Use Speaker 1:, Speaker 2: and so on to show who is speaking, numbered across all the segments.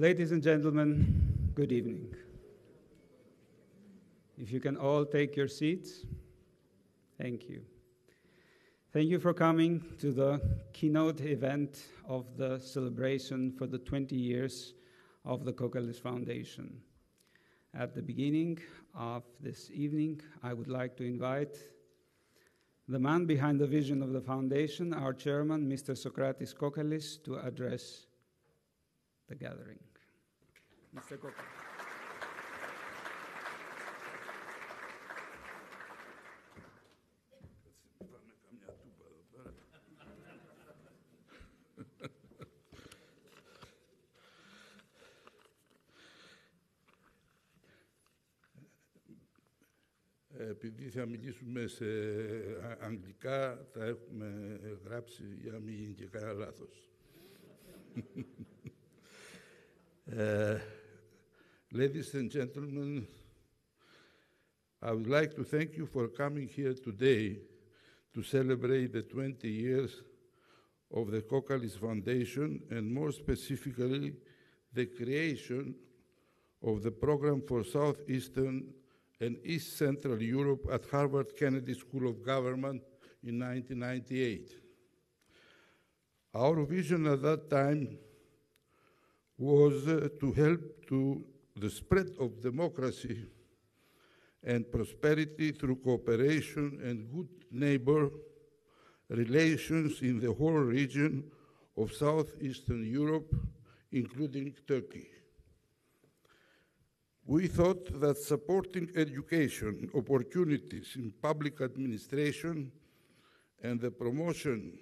Speaker 1: Ladies and gentlemen, good evening. If you can all take your seats, thank you. Thank you for coming to the keynote event of the celebration for the 20 years of the Kokkalis Foundation. At the beginning of this evening, I would like to invite the man behind the vision of the foundation, our chairman, Mr. Socrates Kokkalis, to address the gathering. Mr. Kokalis.
Speaker 2: επειδή θα μιλήσουμε σε αγγλικά, τα έχουμε γράψει για να μην γίνει και κανένα λάθος. Ladies and gentlemen, I would like to thank you for coming here today to celebrate the 20 years of the Kokkalis Foundation and more specifically the creation of the program for Southeastern and East Central Europe at Harvard Kennedy School of Government in 1998. Our vision at that time was uh, to help to the spread of democracy and prosperity through cooperation and good neighbor relations in the whole region of southeastern Europe, including Turkey. We thought that supporting education opportunities in public administration and the promotion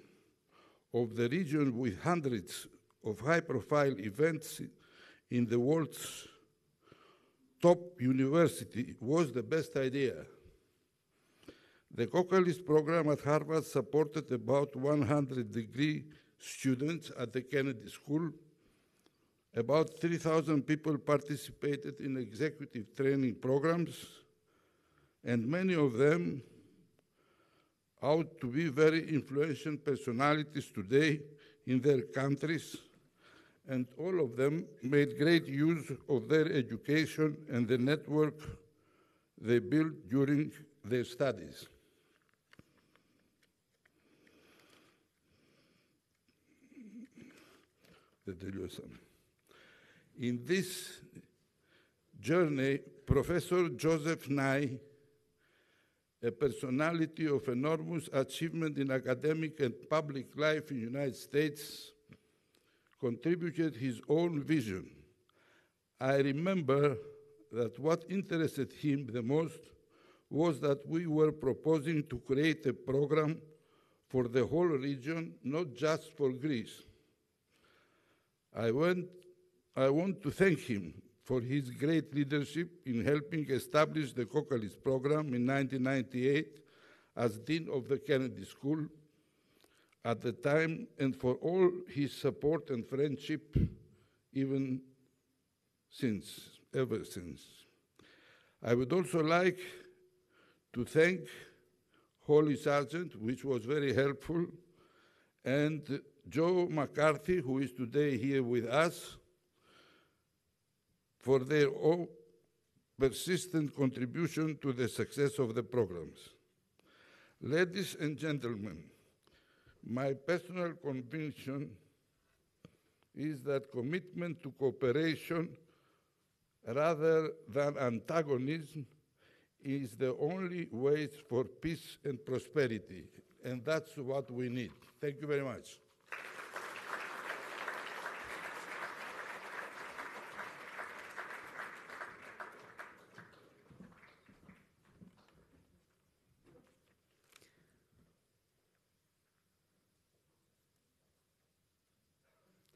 Speaker 2: of the region with hundreds of high profile events in the world's top university was the best idea. The Kokkalis program at Harvard supported about 100 degree students at the Kennedy School about 3,000 people participated in executive training programs, and many of them out to be very influential personalities today in their countries, and all of them made great use of their education and the network they built during their studies. In this journey, Professor Joseph Nye, a personality of enormous achievement in academic and public life in the United States, contributed his own vision. I remember that what interested him the most was that we were proposing to create a program for the whole region, not just for Greece. I went I want to thank him for his great leadership in helping establish the Kokkalis program in 1998 as Dean of the Kennedy School at the time and for all his support and friendship even since, ever since. I would also like to thank Holly Sargent, which was very helpful, and Joe McCarthy, who is today here with us, for their all persistent contribution to the success of the programs. Ladies and gentlemen, my personal conviction is that commitment to cooperation rather than antagonism is the only way for peace and prosperity, and that's what we need. Thank you very much.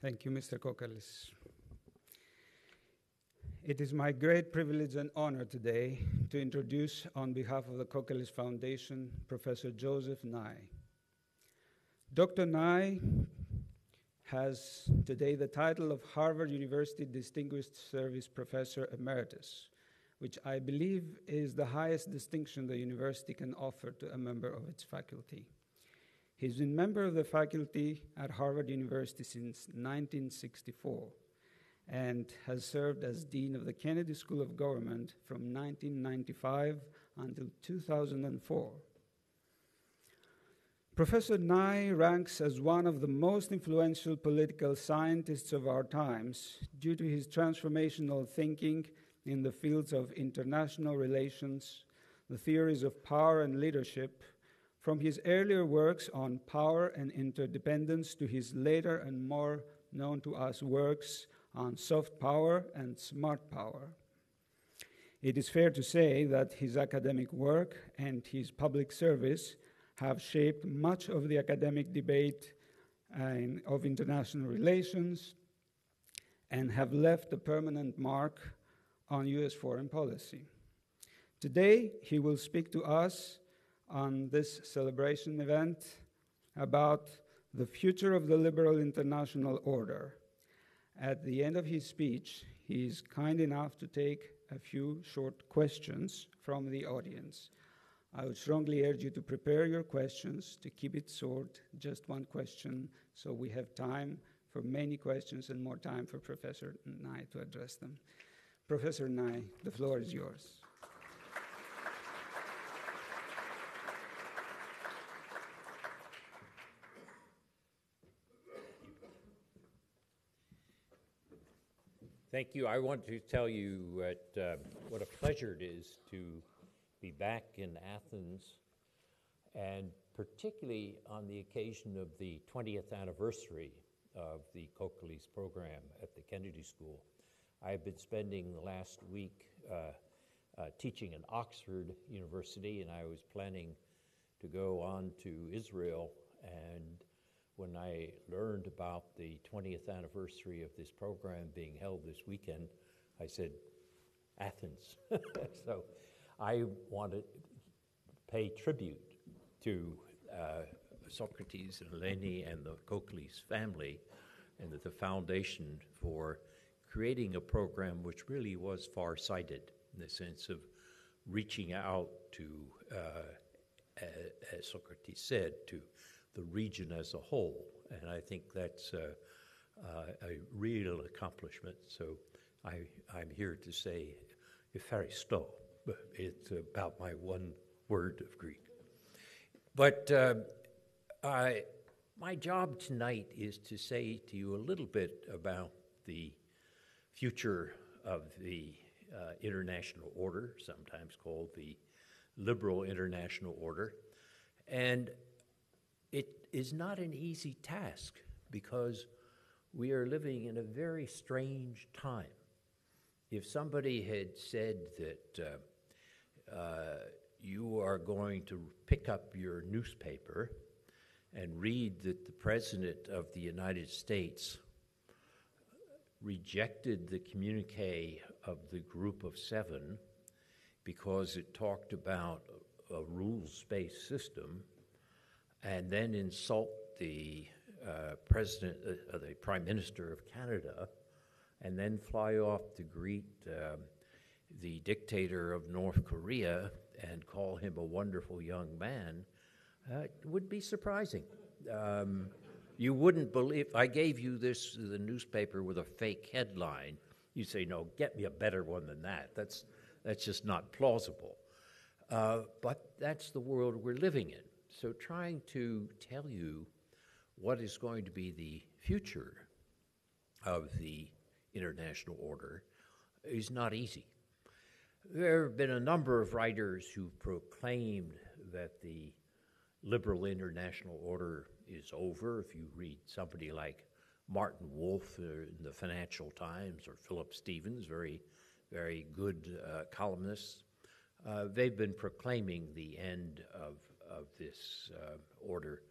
Speaker 1: Thank you, Mr. Kokkalis. It is my great privilege and honor today to introduce, on behalf of the Kokkalis Foundation, Professor Joseph Nye. Dr. Nye has today the title of Harvard University Distinguished Service Professor Emeritus, which I believe is the highest distinction the university can offer to a member of its faculty. He's been member of the faculty at Harvard University since 1964 and has served as Dean of the Kennedy School of Government from 1995 until 2004. Professor Nye ranks as one of the most influential political scientists of our times due to his transformational thinking in the fields of international relations, the theories of power and leadership, from his earlier works on power and interdependence to his later and more known to us works on soft power and smart power. It is fair to say that his academic work and his public service have shaped much of the academic debate uh, of international relations and have left a permanent mark on US foreign policy. Today, he will speak to us on this celebration event about the future of the liberal international order. At the end of his speech, he is kind enough to take a few short questions from the audience. I would strongly urge you to prepare your questions, to keep it short, just one question, so we have time for many questions and more time for Professor Nye to address them. Professor Nye, the floor is yours.
Speaker 3: Thank you. I want to tell you what, uh, what a pleasure it is to be back in Athens, and particularly on the occasion of the 20th anniversary of the Kokkalis program at the Kennedy School. I've been spending the last week uh, uh, teaching in Oxford University, and I was planning to go on to Israel. And when I learned about the 20th anniversary of this program being held this weekend, I said, Athens. so I want to pay tribute to uh, Socrates and Eleni and the Kokkalis family and the foundation for creating a program which really was far-sighted in the sense of reaching out to, uh, as Socrates said, to the region as a whole. And I think that's uh, a real accomplishment. So I, I'm here to say, Eucharisto it's about my one word of Greek. But uh, I, my job tonight is to say to you a little bit about the future of the uh, international order, sometimes called the liberal international order. And it is not an easy task because we are living in a very strange time. If somebody had said that uh, uh, you are going to pick up your newspaper and read that the President of the United States rejected the communique of the Group of Seven because it talked about a rules based system, and then insult the uh, President, uh, the Prime Minister of Canada, and then fly off to greet. Um, the dictator of North Korea and call him a wonderful young man uh, would be surprising. Um, you wouldn't believe, I gave you this, the newspaper with a fake headline. You say, no, get me a better one than that. That's, that's just not plausible. Uh, but that's the world we're living in. So trying to tell you what is going to be the future of the international order is not easy. There have been a number of writers who proclaimed that the liberal international order is over. If you read somebody like Martin Wolf uh, in the Financial Times or Philip Stephens, very, very good uh, columnists, uh, they've been proclaiming the end of, of this uh, order.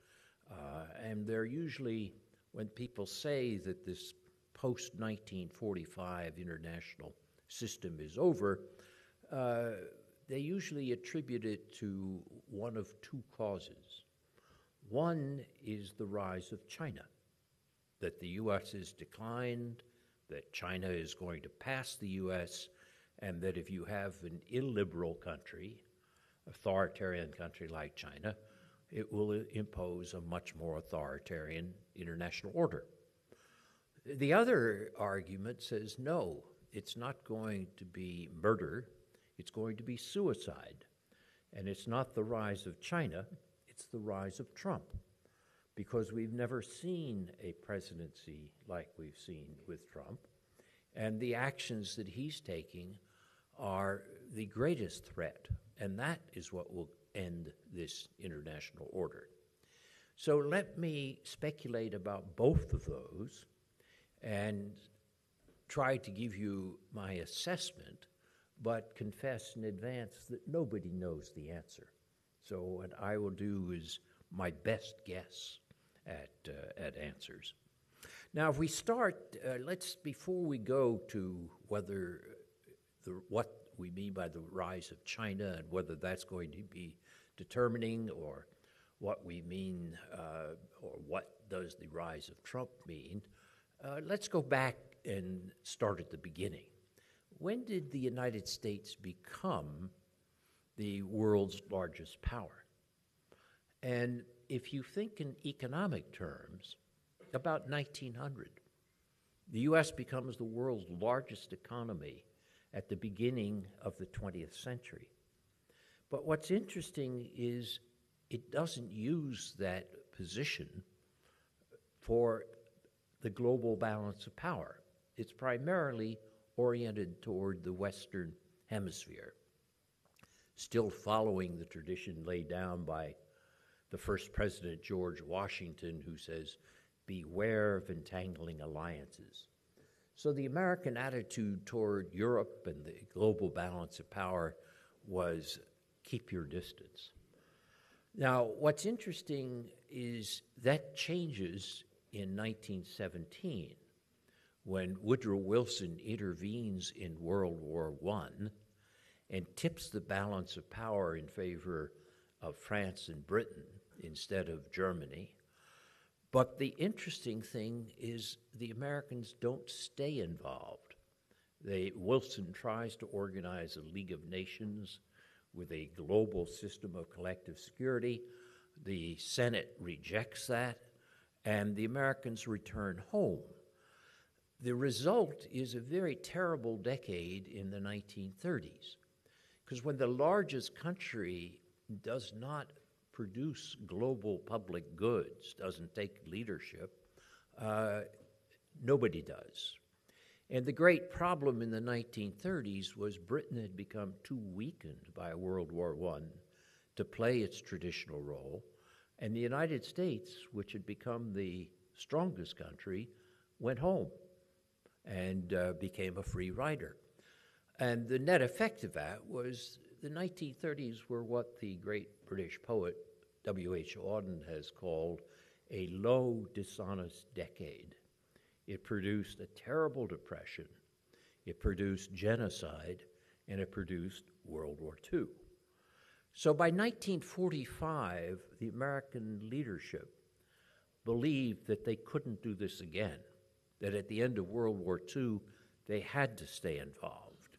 Speaker 3: Uh, and they're usually, when people say that this post 1945 international system is over, uh, they usually attribute it to one of two causes. One is the rise of China, that the U.S. has declined, that China is going to pass the U.S., and that if you have an illiberal country, authoritarian country like China, it will impose a much more authoritarian international order. The other argument says no, it's not going to be murder, it's going to be suicide. And it's not the rise of China, it's the rise of Trump. Because we've never seen a presidency like we've seen with Trump. And the actions that he's taking are the greatest threat. And that is what will end this international order. So let me speculate about both of those and try to give you my assessment, but confess in advance that nobody knows the answer. So what I will do is my best guess at, uh, at answers. Now, if we start, uh, let's, before we go to whether the, what we mean by the rise of China and whether that's going to be determining or what we mean uh, or what does the rise of Trump mean, uh, let's go back and start at the beginning. When did the United States become the world's largest power? And if you think in economic terms, about 1900, the U.S. becomes the world's largest economy at the beginning of the 20th century. But what's interesting is it doesn't use that position for the global balance of power. It's primarily oriented toward the Western Hemisphere, still following the tradition laid down by the first president, George Washington, who says, Beware of entangling alliances. So the American attitude toward Europe and the global balance of power was keep your distance. Now, what's interesting is that changes in 1917 when Woodrow Wilson intervenes in World War I and tips the balance of power in favor of France and Britain instead of Germany. But the interesting thing is the Americans don't stay involved. They, Wilson tries to organize a League of Nations with a global system of collective security. The Senate rejects that, and the Americans return home. The result is a very terrible decade in the 1930s, because when the largest country does not produce global public goods, doesn't take leadership, uh, nobody does. And the great problem in the 1930s was Britain had become too weakened by World War I to play its traditional role, and the United States, which had become the strongest country, went home and uh, became a free rider. And the net effect of that was the 1930s were what the great British poet W.H. Auden has called a low, dishonest decade. It produced a terrible depression, it produced genocide, and it produced World War II. So by 1945, the American leadership believed that they couldn't do this again, that at the end of World War II, they had to stay involved.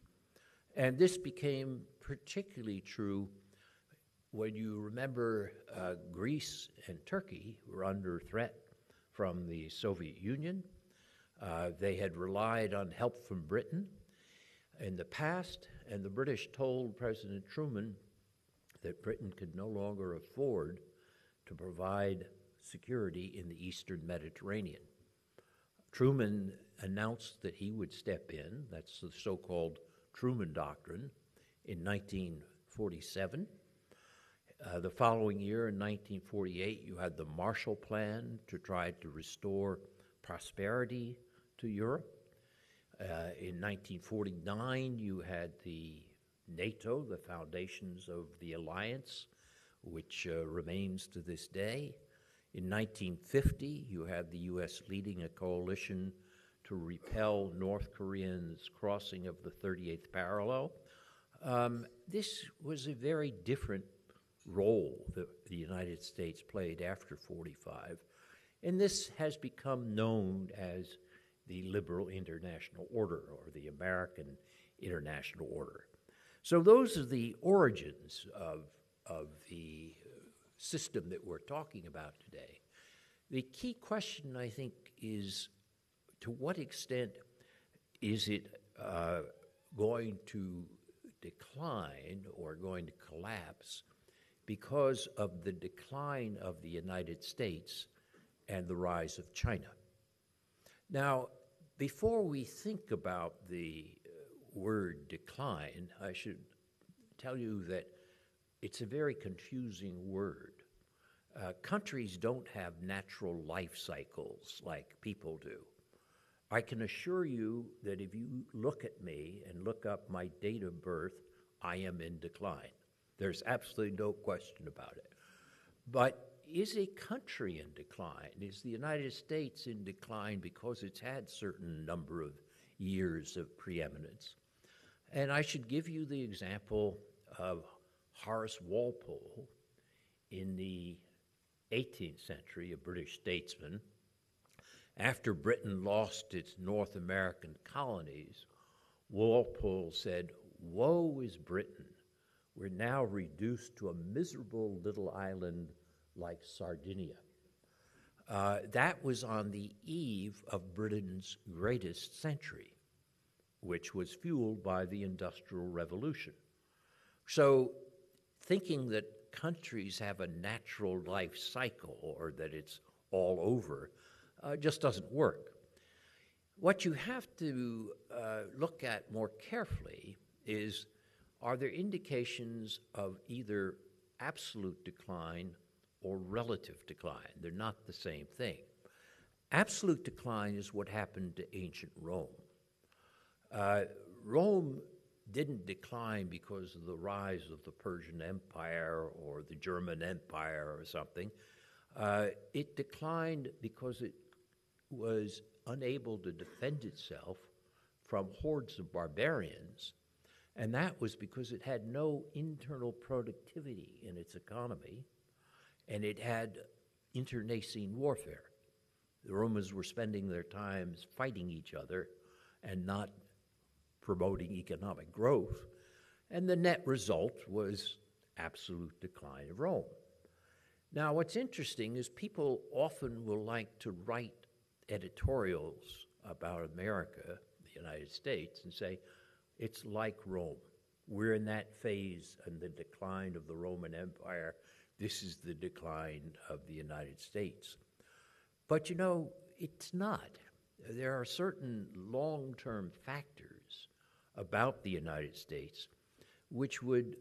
Speaker 3: And this became particularly true when you remember uh, Greece and Turkey were under threat from the Soviet Union. Uh, they had relied on help from Britain in the past, and the British told President Truman that Britain could no longer afford to provide security in the eastern Mediterranean. Truman announced that he would step in, that's the so called Truman Doctrine, in 1947. Uh, the following year, in 1948, you had the Marshall Plan to try to restore prosperity to Europe. Uh, in 1949, you had the NATO, the foundations of the alliance, which uh, remains to this day. In 1950, you had the U.S. leading a coalition to repel North Koreans' crossing of the 38th parallel. Um, this was a very different role that the United States played after 45, and this has become known as the liberal international order or the American international order. So, those are the origins of, of the system that we're talking about today. The key question, I think, is to what extent is it uh, going to decline or going to collapse because of the decline of the United States and the rise of China. Now, before we think about the uh, word decline, I should tell you that it's a very confusing word. Uh, countries don't have natural life cycles like people do. I can assure you that if you look at me and look up my date of birth, I am in decline. There's absolutely no question about it. But is a country in decline? Is the United States in decline because it's had certain number of years of preeminence? And I should give you the example of Horace Walpole in the 18th century, a British statesman. After Britain lost its North American colonies, Walpole said, Woe is Britain! We're now reduced to a miserable little island like Sardinia. Uh, that was on the eve of Britain's greatest century, which was fueled by the Industrial Revolution. So, thinking that countries have a natural life cycle or that it's all over uh, just doesn't work. What you have to uh, look at more carefully is are there indications of either absolute decline or relative decline. They're not the same thing. Absolute decline is what happened to ancient Rome. Uh, Rome didn't decline because of the rise of the Persian Empire or the German Empire or something. Uh, it declined because it was unable to defend itself from hordes of barbarians, and that was because it had no internal productivity in its economy and it had internecine warfare. The Romans were spending their times fighting each other and not promoting economic growth, and the net result was absolute decline of Rome. Now, what's interesting is people often will like to write editorials about America, the United States, and say, it's like Rome. We're in that phase in the decline of the Roman Empire this is the decline of the United States. But you know, it's not. There are certain long term factors about the United States which would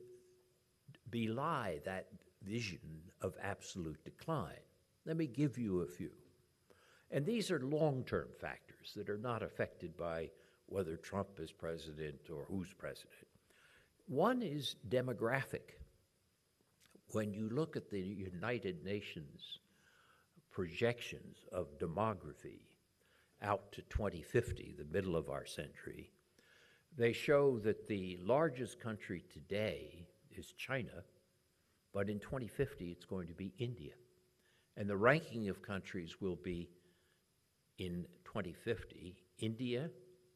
Speaker 3: belie that vision of absolute decline. Let me give you a few. And these are long term factors that are not affected by whether Trump is president or who's president. One is demographic when you look at the United Nations projections of demography out to 2050, the middle of our century, they show that the largest country today is China, but in 2050 it's going to be India. And the ranking of countries will be in 2050 India,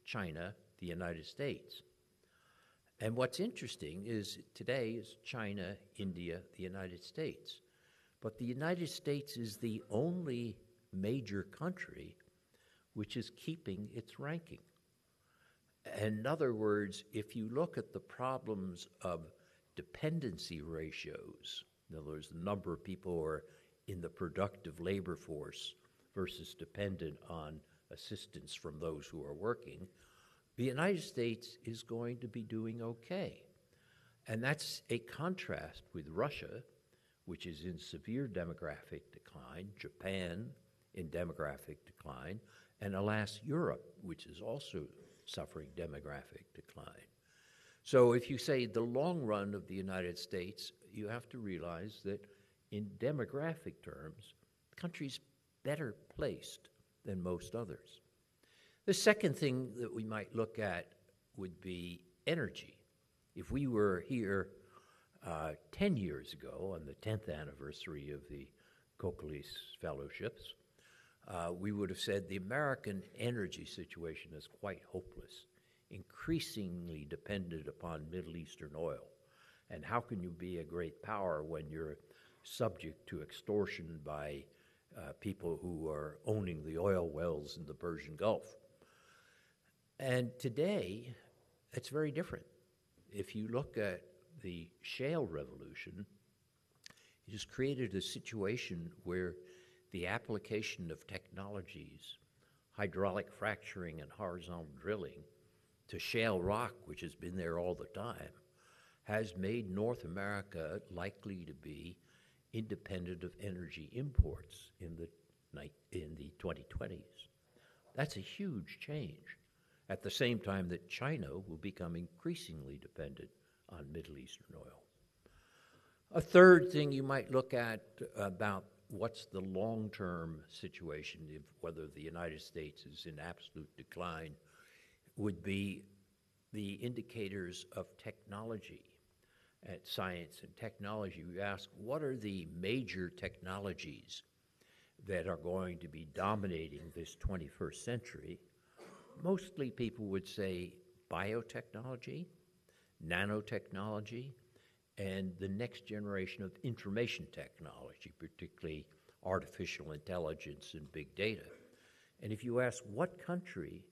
Speaker 3: China, the United States. And what's interesting is today is China, India, the United States. But the United States is the only major country which is keeping its ranking. In other words, if you look at the problems of dependency ratios, in other words, the number of people who are in the productive labor force versus dependent on assistance from those who are working, the United States is going to be doing okay. And that's a contrast with Russia, which is in severe demographic decline, Japan in demographic decline, and alas, Europe, which is also suffering demographic decline. So if you say the long run of the United States, you have to realize that in demographic terms, the country's better placed than most others. The second thing that we might look at would be energy. If we were here uh, 10 years ago, on the 10th anniversary of the Kokkalis Fellowships, uh, we would have said the American energy situation is quite hopeless, increasingly dependent upon Middle Eastern oil. And how can you be a great power when you're subject to extortion by uh, people who are owning the oil wells in the Persian Gulf. And today, it's very different. If you look at the shale revolution, it has created a situation where the application of technologies, hydraulic fracturing and horizontal drilling, to shale rock, which has been there all the time, has made North America likely to be independent of energy imports in the, in the 2020s. That's a huge change. At the same time that China will become increasingly dependent on Middle Eastern oil. A third thing you might look at about what's the long term situation, if, whether the United States is in absolute decline, would be the indicators of technology at science and technology. We ask what are the major technologies that are going to be dominating this 21st century? Mostly people would say biotechnology, nanotechnology, and the next generation of information technology, particularly artificial intelligence and big data. And if you ask what country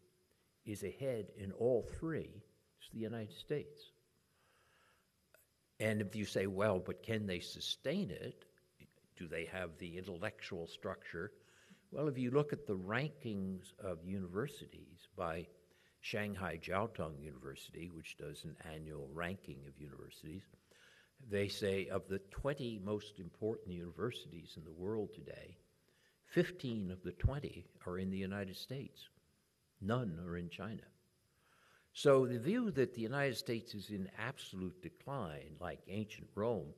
Speaker 3: is ahead in all three, it's the United States. And if you say, well, but can they sustain it? Do they have the intellectual structure? Well, if you look at the rankings of universities by Shanghai Jiao Tong University, which does an annual ranking of universities, they say of the 20 most important universities in the world today, 15 of the 20 are in the United States. None are in China. So the view that the United States is in absolute decline, like ancient Rome,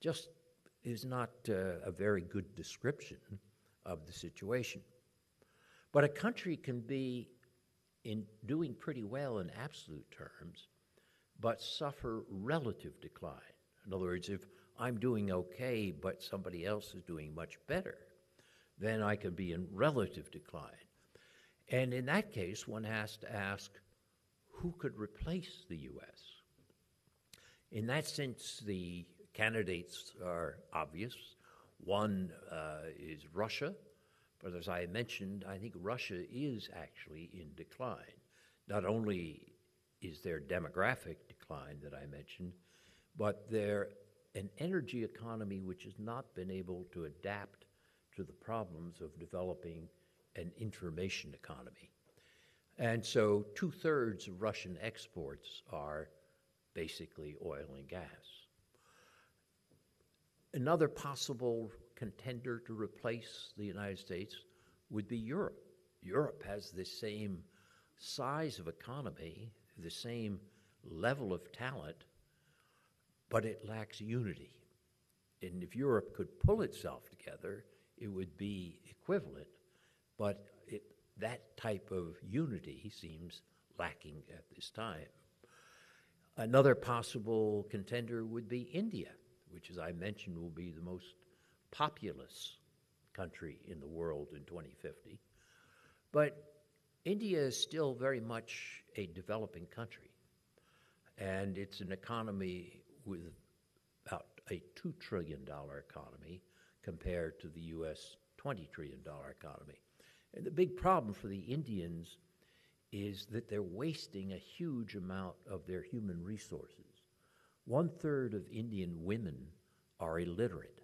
Speaker 3: just is not uh, a very good description of the situation. But a country can be in doing pretty well in absolute terms, but suffer relative decline. In other words, if I'm doing okay, but somebody else is doing much better, then I could be in relative decline. And in that case, one has to ask who could replace the U.S.? In that sense, the candidates are obvious. One uh, is Russia, but as I mentioned, I think Russia is actually in decline. Not only is there demographic decline that I mentioned, but they're an energy economy which has not been able to adapt to the problems of developing an information economy. And so two thirds of Russian exports are basically oil and gas. Another possible contender to replace the United States would be Europe. Europe has the same size of economy, the same level of talent, but it lacks unity. And if Europe could pull itself together, it would be equivalent, but that type of unity seems lacking at this time. Another possible contender would be India, which, as I mentioned, will be the most populous country in the world in 2050. But India is still very much a developing country, and it's an economy with about a $2 trillion economy compared to the US $20 trillion economy. The big problem for the Indians is that they're wasting a huge amount of their human resources. One third of Indian women are illiterate.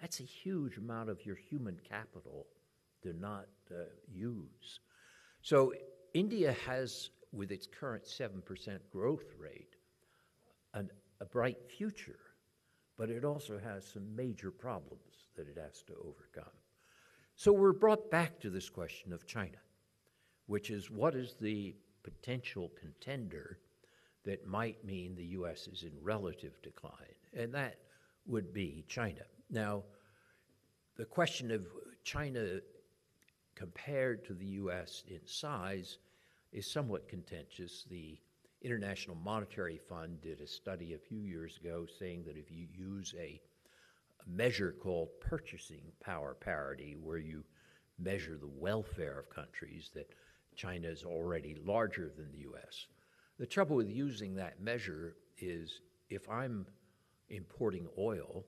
Speaker 3: That's a huge amount of your human capital to not uh, use. So, India has, with its current 7% growth rate, an a bright future, but it also has some major problems that it has to overcome. So we're brought back to this question of China, which is what is the potential contender that might mean the U.S. is in relative decline? And that would be China. Now, the question of China compared to the U.S. in size is somewhat contentious. The International Monetary Fund did a study a few years ago saying that if you use a, measure called purchasing power parity, where you measure the welfare of countries, that China is already larger than the US. The trouble with using that measure is if I'm importing oil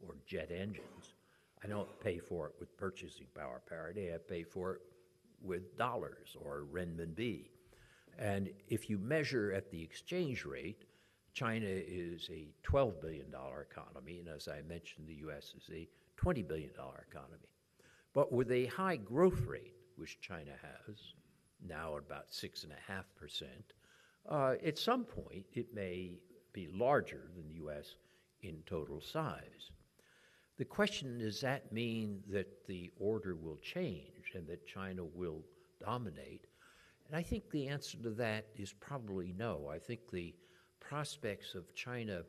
Speaker 3: or jet engines, I don't pay for it with purchasing power parity, I pay for it with dollars or renminbi. And if you measure at the exchange rate, China is a $12 billion economy, and as I mentioned, the US is a $20 billion economy. But with a high growth rate, which China has, now at about 6.5%, uh, at some point it may be larger than the US in total size. The question does that mean that the order will change and that China will dominate? And I think the answer to that is probably no. I think the prospects of China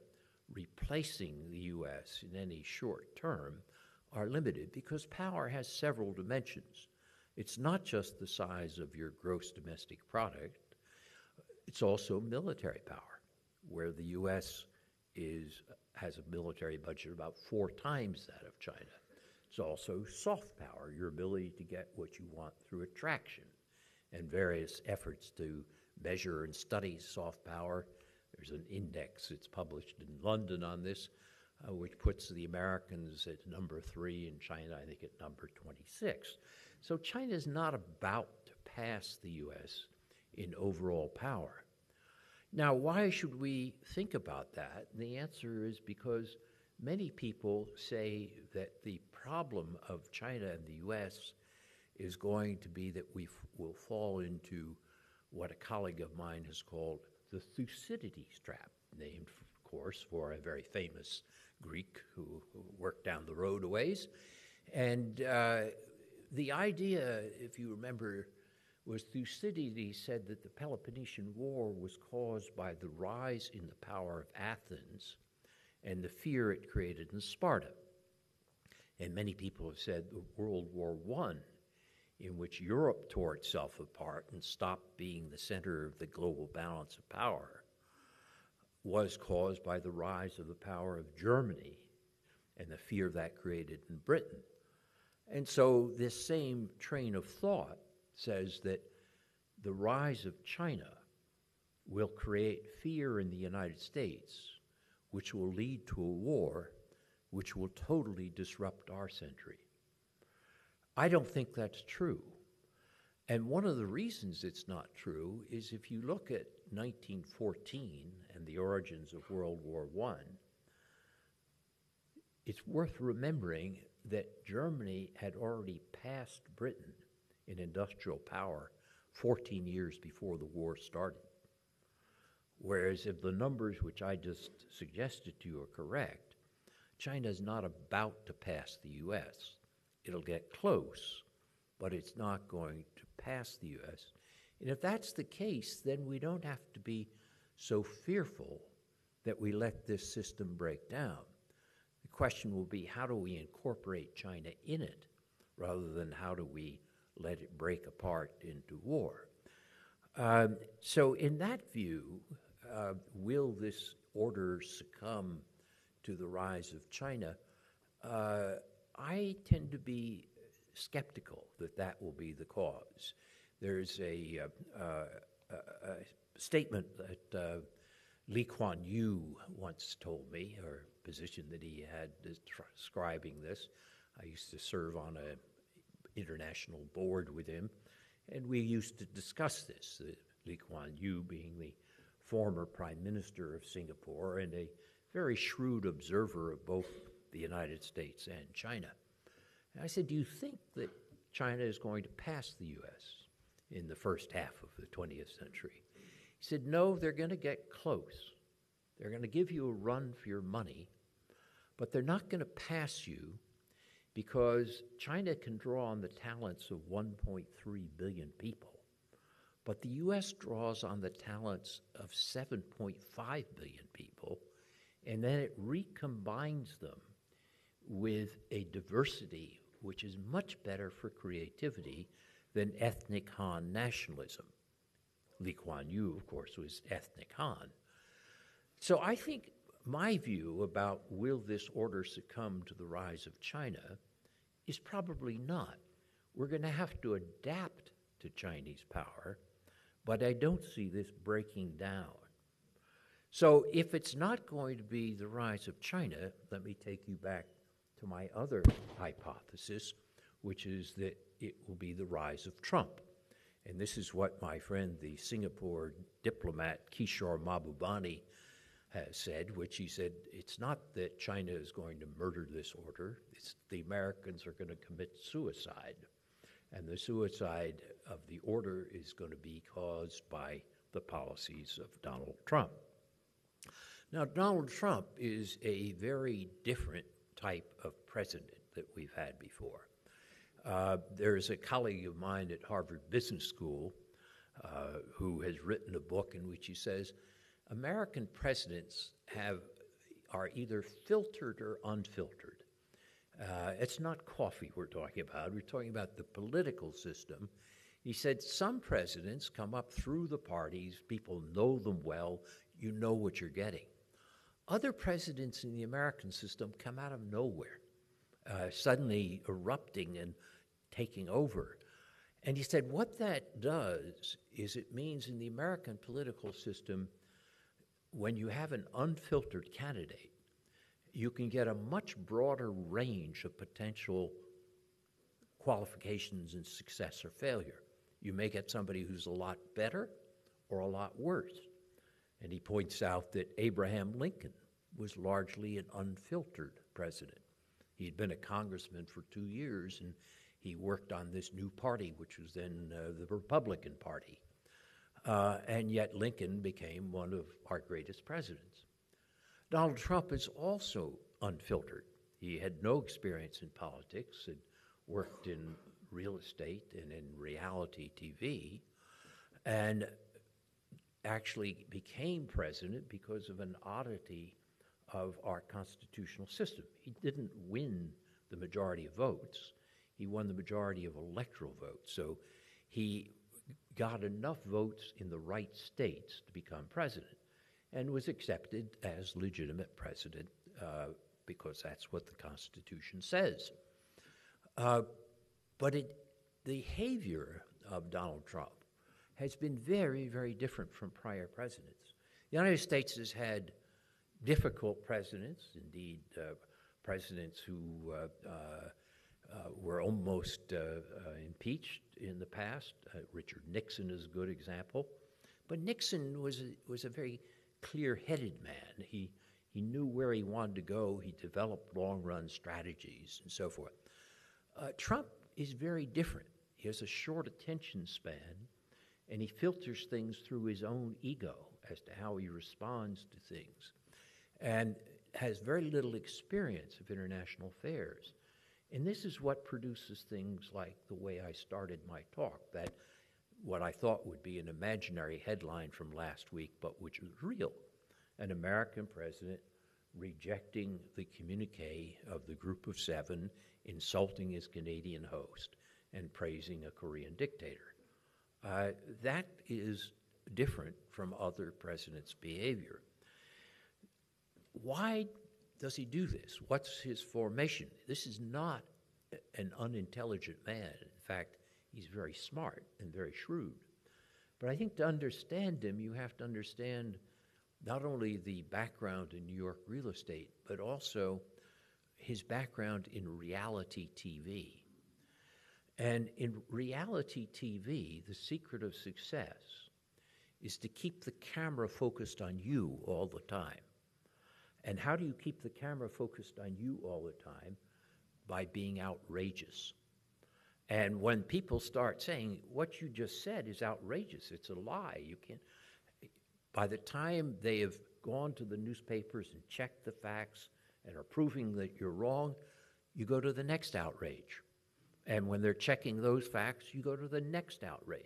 Speaker 3: replacing the U.S. in any short term are limited because power has several dimensions. It's not just the size of your gross domestic product, it's also military power, where the U.S. Is, has a military budget about four times that of China. It's also soft power, your ability to get what you want through attraction, and various efforts to measure and study soft power there's an index that's published in London on this, uh, which puts the Americans at number three and China, I think, at number 26. So China is not about to pass the U.S. in overall power. Now, why should we think about that? the answer is because many people say that the problem of China and the U.S. is going to be that we f- will fall into what a colleague of mine has called the Thucydides trap, named, of course, for a very famous Greek who, who worked down the road a ways. And uh, the idea, if you remember, was Thucydides said that the Peloponnesian War was caused by the rise in the power of Athens and the fear it created in Sparta. And many people have said the World War I in which Europe tore itself apart and stopped being the center of the global balance of power was caused by the rise of the power of Germany and the fear that created in Britain. And so, this same train of thought says that the rise of China will create fear in the United States, which will lead to a war which will totally disrupt our century. I don't think that's true. And one of the reasons it's not true is if you look at 1914 and the origins of World War I, it's worth remembering that Germany had already passed Britain in industrial power 14 years before the war started. Whereas if the numbers which I just suggested to you are correct, China is not about to pass the US. It'll get close, but it's not going to pass the U.S. And if that's the case, then we don't have to be so fearful that we let this system break down. The question will be how do we incorporate China in it rather than how do we let it break apart into war? Um, so, in that view, uh, will this order succumb to the rise of China? Uh, I tend to be skeptical that that will be the cause. There's a, uh, uh, a statement that uh, Lee Kuan Yew once told me, or position that he had describing this. I used to serve on an international board with him, and we used to discuss this. Lee Kuan Yew being the former prime minister of Singapore and a very shrewd observer of both the United States and China. And I said, Do you think that China is going to pass the U.S. in the first half of the 20th century? He said, No, they're going to get close. They're going to give you a run for your money, but they're not going to pass you because China can draw on the talents of 1.3 billion people. But the U.S. draws on the talents of 7.5 billion people, and then it recombines them with a diversity which is much better for creativity than ethnic Han nationalism. Lee Kuan Yew, of course, was ethnic Han. So I think my view about will this order succumb to the rise of China is probably not. We're going to have to adapt to Chinese power, but I don't see this breaking down. So if it's not going to be the rise of China, let me take you back to my other hypothesis, which is that it will be the rise of Trump. And this is what my friend, the Singapore diplomat Kishore Mahbubani, has said, which he said it's not that China is going to murder this order, it's the Americans are going to commit suicide. And the suicide of the order is going to be caused by the policies of Donald Trump. Now, Donald Trump is a very different type of president that we've had before. Uh, there's a colleague of mine at Harvard Business School uh, who has written a book in which he says American presidents have are either filtered or unfiltered. Uh, it's not coffee we're talking about. We're talking about the political system. He said some presidents come up through the parties, people know them well, you know what you're getting. Other presidents in the American system come out of nowhere, uh, suddenly erupting and taking over. And he said, what that does is it means in the American political system, when you have an unfiltered candidate, you can get a much broader range of potential qualifications and success or failure. You may get somebody who's a lot better or a lot worse. And he points out that Abraham Lincoln was largely an unfiltered president. He had been a congressman for two years and he worked on this new party, which was then uh, the Republican Party. Uh, and yet Lincoln became one of our greatest presidents. Donald Trump is also unfiltered. He had no experience in politics, had worked in real estate and in reality TV, and actually became president because of an oddity of our constitutional system. He didn't win the majority of votes, he won the majority of electoral votes. So he got enough votes in the right states to become president and was accepted as legitimate president uh, because that's what the Constitution says. Uh, but it, the behavior of Donald Trump has been very, very different from prior presidents. The United States has had difficult presidents, indeed, uh, presidents who uh, uh, uh, were almost uh, uh, impeached in the past. Richard Nixon is a good example. But Nixon was a, was a very clear headed man. He, he knew where he wanted to go, he developed long run strategies and so forth. Trump is very different. He has a short attention span, and he filters things through his own ego as to how he responds to things, and has very little experience of international affairs. And this is what produces things like the way I started my talk that what I thought would be an imaginary headline from last week, but which was real. An American president rejecting the communique of the Group of Seven, insulting his Canadian host, and praising a Korean dictator. Uh, that is different from other presidents' behavior. Why does he do this? What's his formation? This is not an unintelligent man. In fact, he's very smart and very shrewd. But I think to understand him, you have to understand not only the background in New York real estate, but also his background in reality TV. And in reality TV, the secret of success is to keep the camera focused on you all the time. And how do you keep the camera focused on you all the time? By being outrageous. And when people start saying, what you just said is outrageous, it's a lie, you can't. By the time they have gone to the newspapers and checked the facts and are proving that you're wrong, you go to the next outrage. And when they're checking those facts, you go to the next outrage.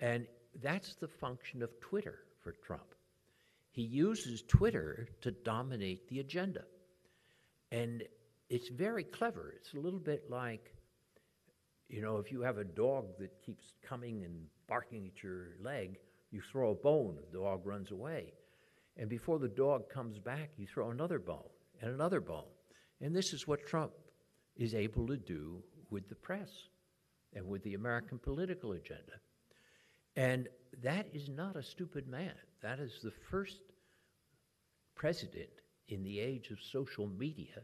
Speaker 3: And that's the function of Twitter for Trump. He uses Twitter to dominate the agenda. And it's very clever. It's a little bit like, you know, if you have a dog that keeps coming and barking at your leg, you throw a bone, the dog runs away. And before the dog comes back, you throw another bone and another bone. And this is what Trump is able to do with the press and with the American political agenda. And that is not a stupid man. That is the first president in the age of social media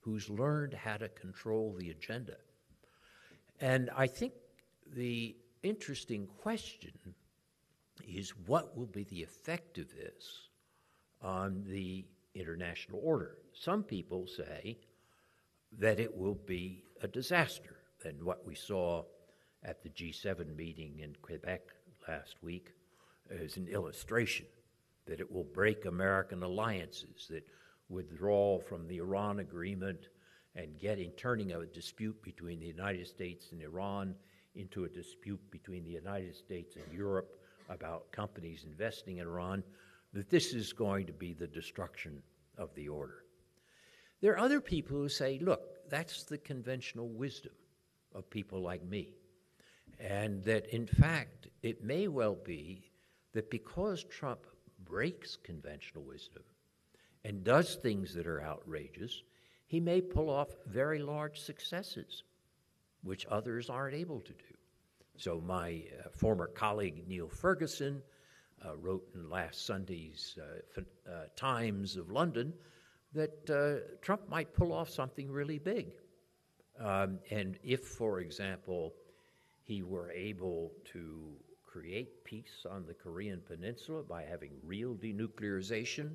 Speaker 3: who's learned how to control the agenda. And I think the interesting question is what will be the effect of this on the international order? Some people say that it will be a disaster. than what we saw at the G7 meeting in Quebec last week is an illustration that it will break American alliances, that withdrawal from the Iran agreement and getting turning a dispute between the United States and Iran into a dispute between the United States and Europe about companies investing in Iran, that this is going to be the destruction of the order. There are other people who say, look, that's the conventional wisdom of people like me. And that in fact, it may well be that because Trump breaks conventional wisdom and does things that are outrageous, he may pull off very large successes, which others aren't able to do. So, my uh, former colleague Niall Ferguson uh, wrote in last Sunday's uh, uh Times of London that uh, Trump might pull off something really big. Um, and if, for example, he were able to create peace on the Korean Peninsula by having real denuclearization,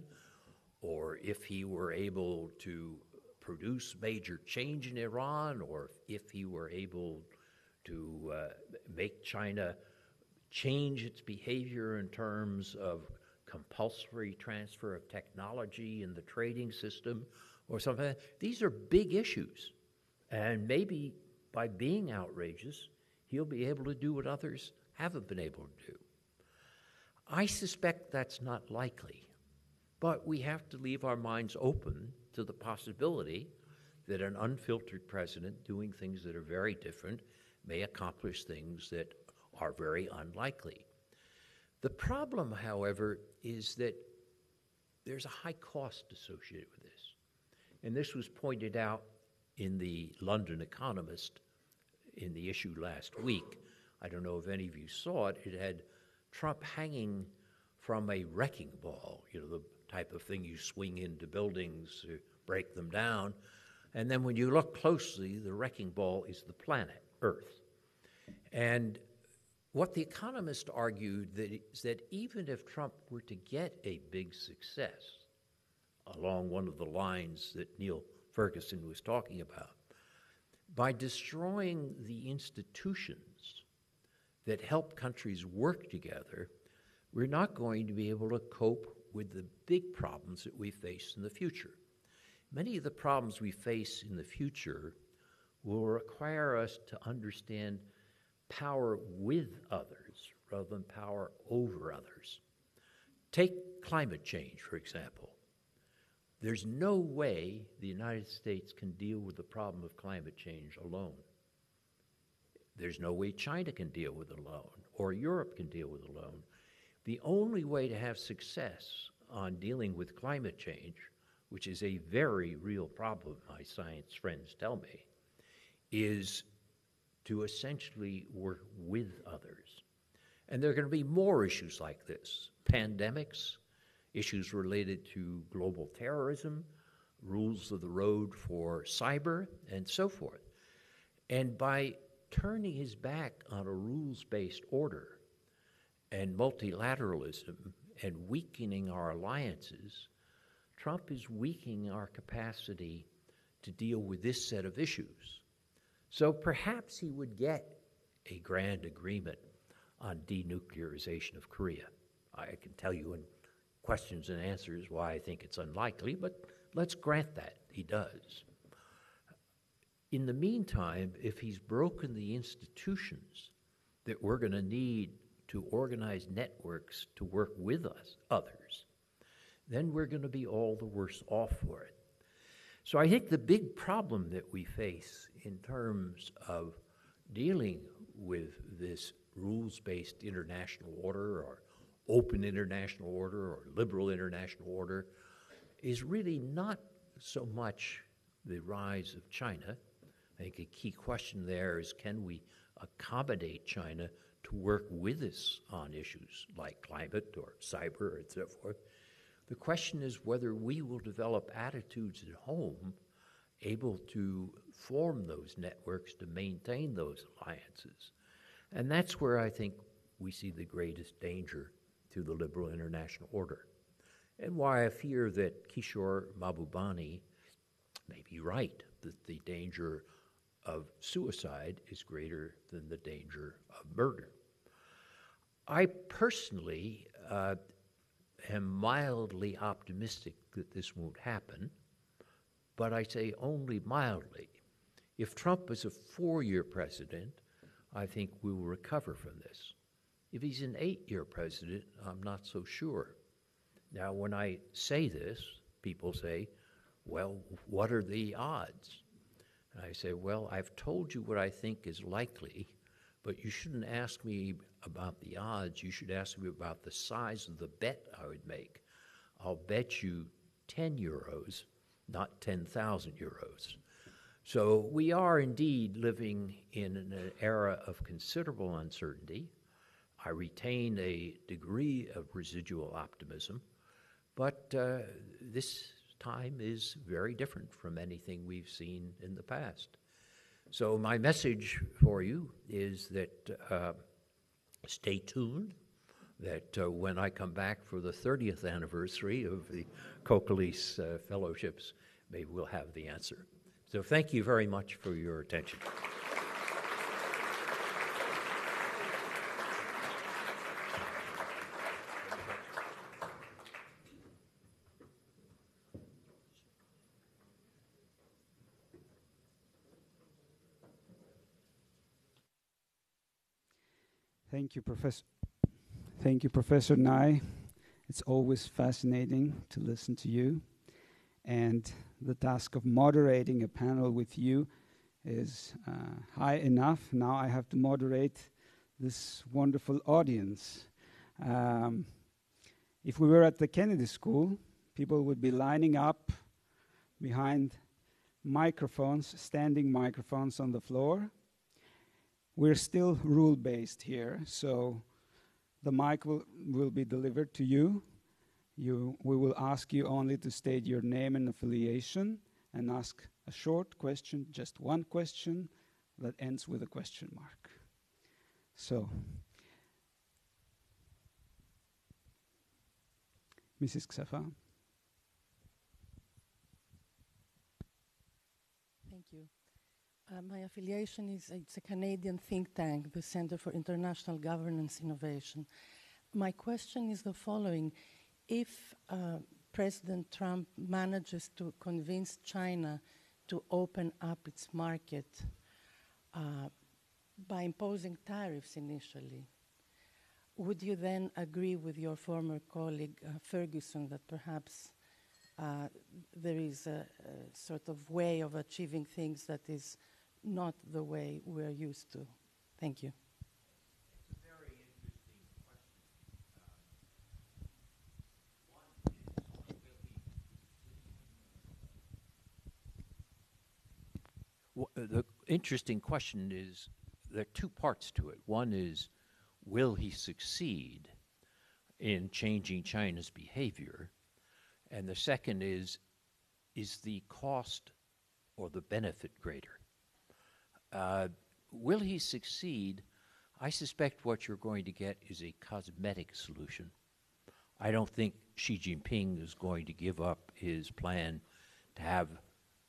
Speaker 3: or if he were able to produce major change in Iran, or if he were able to uh, make China change its behavior in terms of compulsory transfer of technology in the trading system or something. These are big issues. And maybe by being outrageous, he'll be able to do what others haven't been able to do. I suspect that's not likely, but we have to leave our minds open to the possibility that an unfiltered president doing things that are very different may accomplish things that are very unlikely. The problem, however, is that there's a high cost associated with this. And this was pointed out in the London Economist in the issue last week. I don't know if any of you saw it. It had Trump hanging from a wrecking ball, you know, the type of thing you swing into buildings to break them down. And then when you look closely, the wrecking ball is the planet, Earth. And what the Economist argued that is that even if Trump were to get a big success along one of the lines that Niall Ferguson was talking about, by destroying the institutions that help countries work together, we're not going to be able to cope with the big problems that we face in the future. Many of the problems we face in the future will require us to understand power with others rather than power over others. Take climate change, for example. There's no way the United States can deal with the problem of climate change alone. There's no way China can deal with it alone, or Europe can deal with it alone. The only way to have success on dealing with climate change, which is a very real problem, my science friends tell me, is to essentially work with others. And there are going to be more issues like this pandemics, issues related to global terrorism, rules of the road for cyber, and so forth. And by turning his back on a rules based order and multilateralism and weakening our alliances, Trump is weakening our capacity to deal with this set of issues. So perhaps he would get a grand agreement on denuclearization of Korea. I can tell you in questions and answers why I think it's unlikely, but let's grant that he does. In the meantime, if he's broken the institutions that we're going to need to organize networks to work with us, others, then we're going to be all the worse off for it. So I think the big problem that we face in terms of dealing with this rules based international order or open international order or liberal international order is really not so much the rise of China. I think a key question there is can we accommodate China to work with us on issues like climate or cyber and so forth? The question is whether we will develop attitudes at home able to form those networks to maintain those alliances. And that's where I think we see the greatest danger to the liberal international order. And why I fear that Kishore Mahbubani may be right, that the danger of suicide is greater than the danger of murder. I personally uh, am mildly optimistic that this won't happen, but I say only mildly. If Trump is a four year president, I think we will recover from this. If he's an eight year president, I'm not so sure. Now, when I say this, people say, well, what are the odds? And I say, well, I've told you what I think is likely, but you shouldn't ask me about the odds. You should ask me about the size of the bet I would make. I'll bet you 10 euros, not 10,000 euros. So we are indeed living in an era of considerable uncertainty. I retain a degree of residual optimism, but uh, this time is very different from anything we've seen in the past. So, my message for you is that uh, stay tuned, that uh, when I come back for the 30th anniversary of the Kokkalis uh, fellowships, maybe we'll have the answer. So, thank you very much for your attention.
Speaker 1: Thank you, Professor. Thank you, Professor Nye. It's always fascinating to listen to you. And the task of moderating a panel with you is uh, high enough. Now I have to moderate this wonderful audience. Um, if we were at the Kennedy School, people would be lining up behind microphones, standing microphones on the floor we're still rule based here, so the mic will, will be delivered to you. you. We will ask you only to state your name and affiliation and ask a short question, just one question that ends with a question mark. So, Mrs. Xefa.
Speaker 4: Thank you. Uh, my affiliation is it's a Canadian think tank, the Center for International Governance Innovation. My question is the following: If uh, President Trump manages to convince China to open up its market uh, by imposing tariffs initially, would you then agree with your former colleague uh, Ferguson that perhaps uh, there is a, a, sort of way of achieving things that is not the way we're used to. Thank you.
Speaker 3: Well, the interesting question is there are two parts to it. One is, will he succeed in changing China's behavior? And the second is, is the cost or the benefit greater? Uh, will he succeed? I suspect what you're going to get is a cosmetic solution. I don't think Xi Jinping is going to give up his plan to have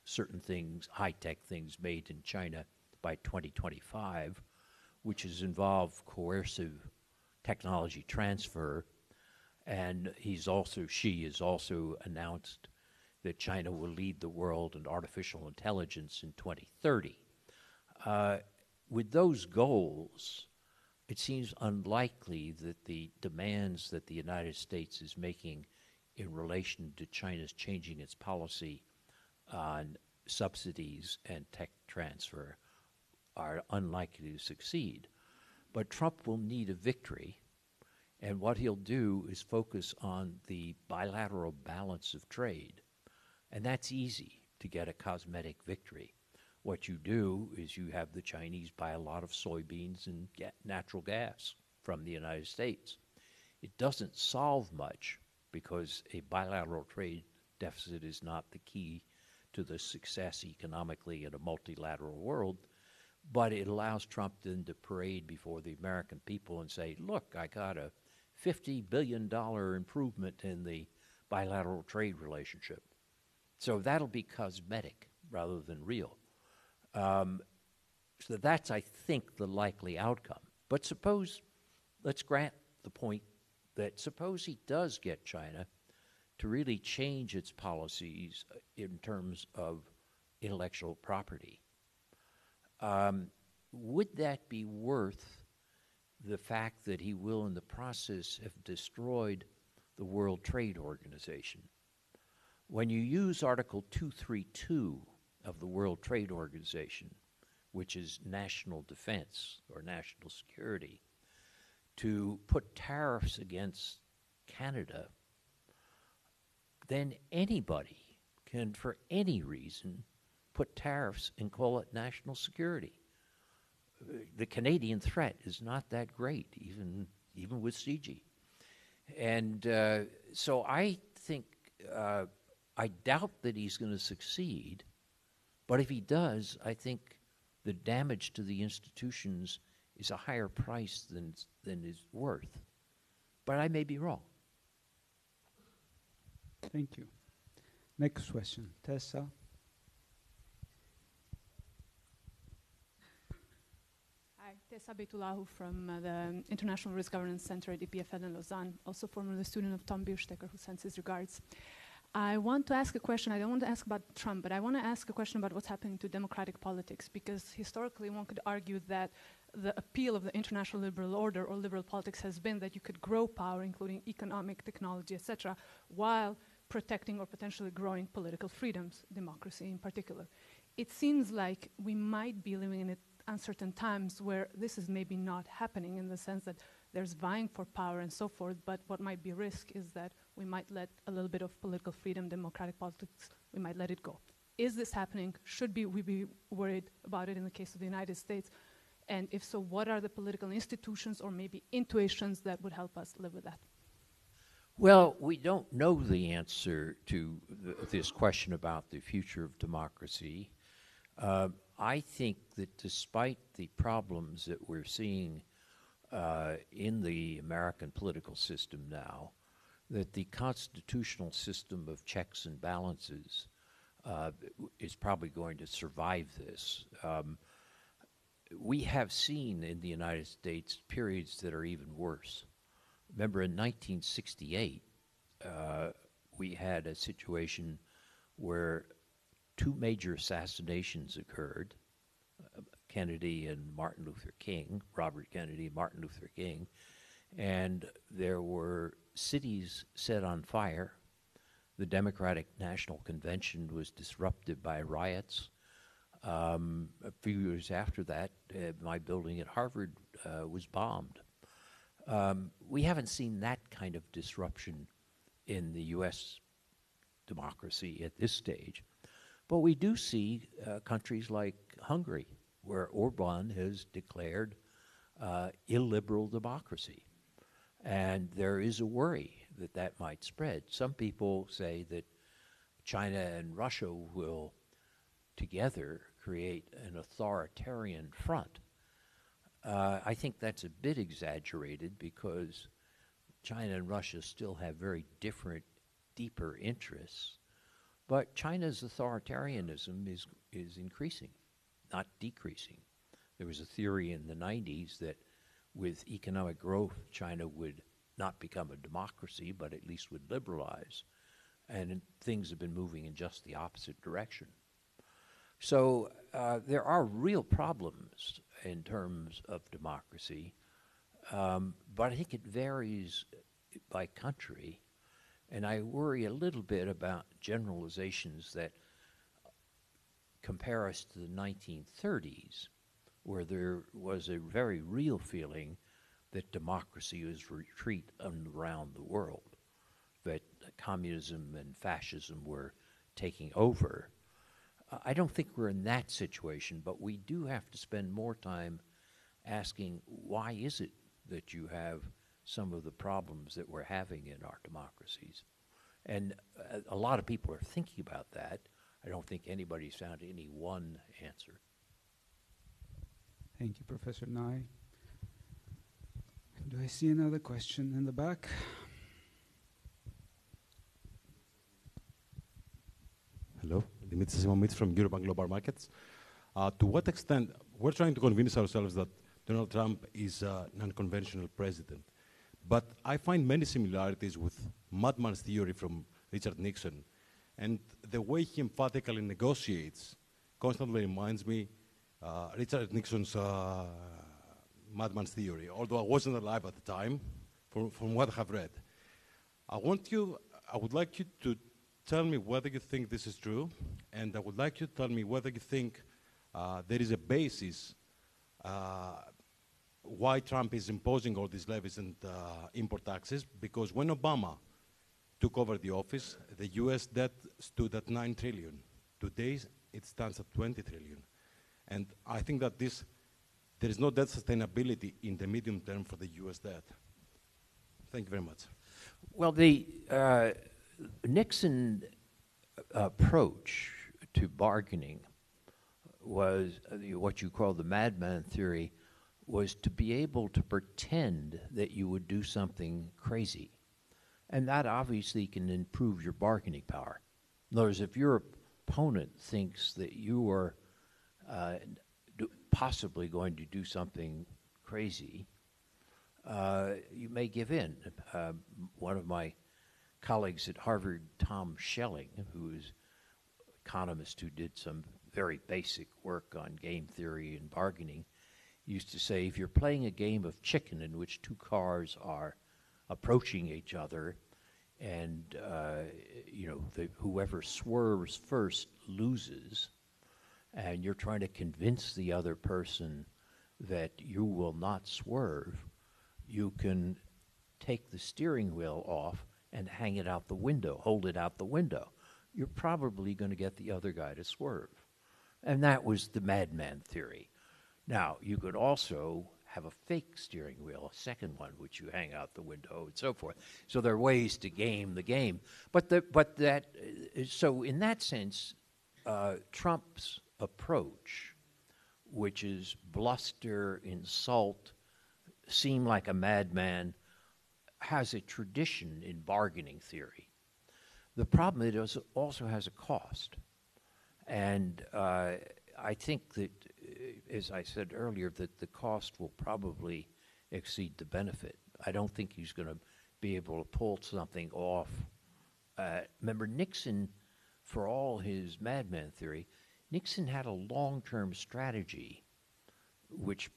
Speaker 3: certain things, high tech things, made in China by 2025, which has involved coercive technology transfer. And he's also, Xi has also announced that China will lead the world in artificial intelligence in 2030. Uh, with those goals, it seems unlikely that the demands that the United States is making in relation to China's changing its policy on subsidies and tech transfer are unlikely to succeed. But Trump will need a victory, and what he'll do is focus on the bilateral balance of trade. And that's easy to get a cosmetic victory. What you do is you have the Chinese buy a lot of soybeans and get natural gas from the United States. It doesn't solve much because a bilateral trade deficit is not the key to the success economically in a multilateral world, but it allows Trump then to parade before the American people and say, look, I got a $50 billion improvement in the bilateral trade relationship. So that'll be cosmetic rather than real. Um, so that's, I think, the likely outcome. But suppose, let's grant the point that suppose he does get China to really change its policies uh, in terms of intellectual property. Um, would that be worth the fact that he will, in the process, have destroyed the World Trade Organization? When you use Article 232 of the World Trade Organization, which is national defense or national security, to put tariffs against Canada, then anybody can, for any reason, put tariffs and call it national security. The Canadian threat is not that great, even even with CG. And uh, so I think uh, I doubt that he's going to succeed, but if he does, I think the damage to the institutions is a higher price than than is worth. But I may be wrong.
Speaker 1: Thank you. Next question, Tessa.
Speaker 5: Hi, Tessa Betulahu from uh, the International Risk Governance Center at EPFL in Lausanne, also formerly a student of Tom Biersteker, who sends his regards. I want to ask a question. I don't want to ask about Trump, but I want to ask a question about what's happening to democratic politics, because historically one could argue that the appeal of the international liberal order or liberal politics has been that you could grow power, including economic, technology, etc., while protecting or potentially growing political freedoms, democracy in particular. It seems like we might be living in uncertain times where this is maybe not happening in the sense that there's vying for power and so forth, but what might be risk is that we might let a little bit of political freedom, democratic politics, we might let it go. Is this happening? Should be, we be worried about it in the case of the United States? And if so, what are the political institutions or maybe intuitions that would help us live with that?
Speaker 3: Well, we don't know the answer to th- this question about the future of democracy. Uh, I think that despite the problems that we're seeing uh, in the American political system now, that the constitutional system of checks and balances uh, is probably going to survive this. Um, we have seen in the United States periods that are even worse. Remember, in 1968, uh, we had a situation where two major assassinations occurred uh, Kennedy and Martin Luther King, Robert Kennedy and Martin Luther King, and there were cities set on fire. The Democratic National Convention was disrupted by riots. Um, a few years after that, uh, my building at Harvard uh, was bombed. Um, we haven't seen that kind of disruption in the U.S. democracy at this stage. But we do see uh, countries like Hungary, where Orban has declared uh, illiberal democracy. And there is a worry that that might spread. Some people say that China and Russia will together create an authoritarian front. Uh, I think that's a bit exaggerated because China and Russia still have very different, deeper interests. But China's authoritarianism is, is increasing, not decreasing. There was a theory in the 90s that with economic growth, China would not become a democracy, but at least would liberalize. And things have been moving in just the opposite direction. So uh, there are real problems in terms of democracy, um, but I think it varies by country. And I worry a little bit about generalizations that compare us to the 1930s, where there was a very real feeling that democracy was retreat around the world, that communism and fascism were taking over. I don't think we're in that situation, but we do have to spend more time asking why is it that you have some of the problems that we're having in our democracies? And uh, a lot of people are thinking about that. I don't think anybody's found any one answer.
Speaker 1: Thank you, Professor Nye. Do I see another question in the back?
Speaker 6: Hello, Dimitris Simomits from Eurobank Global Markets. Uh, to what extent, we're trying to convince ourselves that Donald Trump is an unconventional president. But I find many similarities with Madman's theory from Richard Nixon. And the way he emphatically negotiates constantly reminds me uh, Richard Nixon's uh, Madman's theory, although I wasn't alive at the time, from, from what I have read. I want you, I would like you to tell me whether you think this is true, and I would like you to tell me whether you think uh, there is a basis uh, why Trump is imposing all these levies and uh, import taxes, because when Obama took over the office, the US debt stood at 9 trillion. Today, it stands at 20 trillion. And I think that this, there is no debt sustainability in the medium term for the US debt. Thank you very much.
Speaker 3: Well, the uh, Nixon approach to bargaining was uh, what you call the madman theory was to be able to pretend that you would do something crazy. And that obviously can improve your bargaining power. In other words, if your opponent thinks that you are uh, possibly going to do something crazy, uh, you may give in. Uh, one of my colleagues at Harvard, Tom Schelling, who is economist who did some very basic work on game theory and bargaining, used to say if you're playing a game of chicken in which two cars are approaching each other and uh, you know the, whoever swerves first loses and you're trying to convince the other person that you will not swerve you can take the steering wheel off and hang it out the window hold it out the window you're probably going to get the other guy to swerve and that was the madman theory now, you could also have a fake steering wheel, a second one, which you hang out the window and so forth. So there are ways to game the game. But, the, but that, uh, so in that sense, uh, Trump's approach, which is bluster, insult, seem like a madman, has a tradition in bargaining theory. The problem is it also has a cost. And uh, I think that as I said earlier, that the cost will probably exceed the benefit. I don't think he's going to be able to pull something off. Uh, remember, Nixon, for all his madman theory, Nixon had a long term strategy which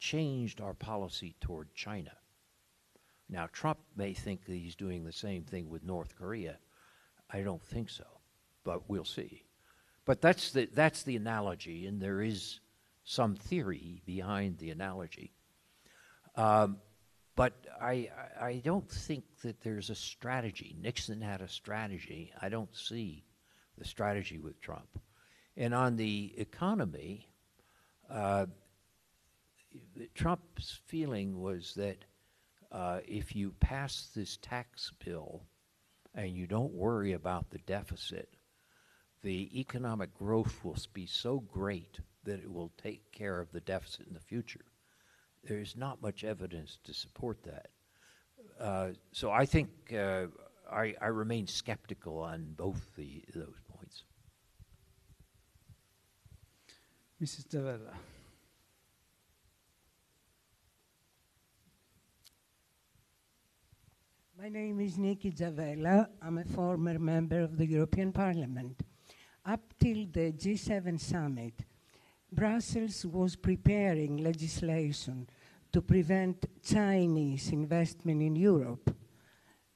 Speaker 3: changed our policy toward China. Now, Trump may think that he's doing the same thing with North Korea. I don't think so, but we'll see. But that's the, that's the analogy, and there is some theory behind the analogy. Um, but I, I don't think that there's a strategy. Nixon had a strategy. I don't see the strategy with Trump. And on the economy, uh, Trump's feeling was that uh, if you pass this tax bill and you don't worry about the deficit, the economic growth will be so great that it will take care of the deficit in the future. There's not much evidence to support that. Uh, so I think uh, I, I, remain skeptical on both the, those points.
Speaker 1: Mrs. Tzavela.
Speaker 7: My name is Nikki Tzavela. I'm a former member of the European Parliament. Up till the G7 summit, Brussels was preparing legislation to prevent Chinese investment in Europe.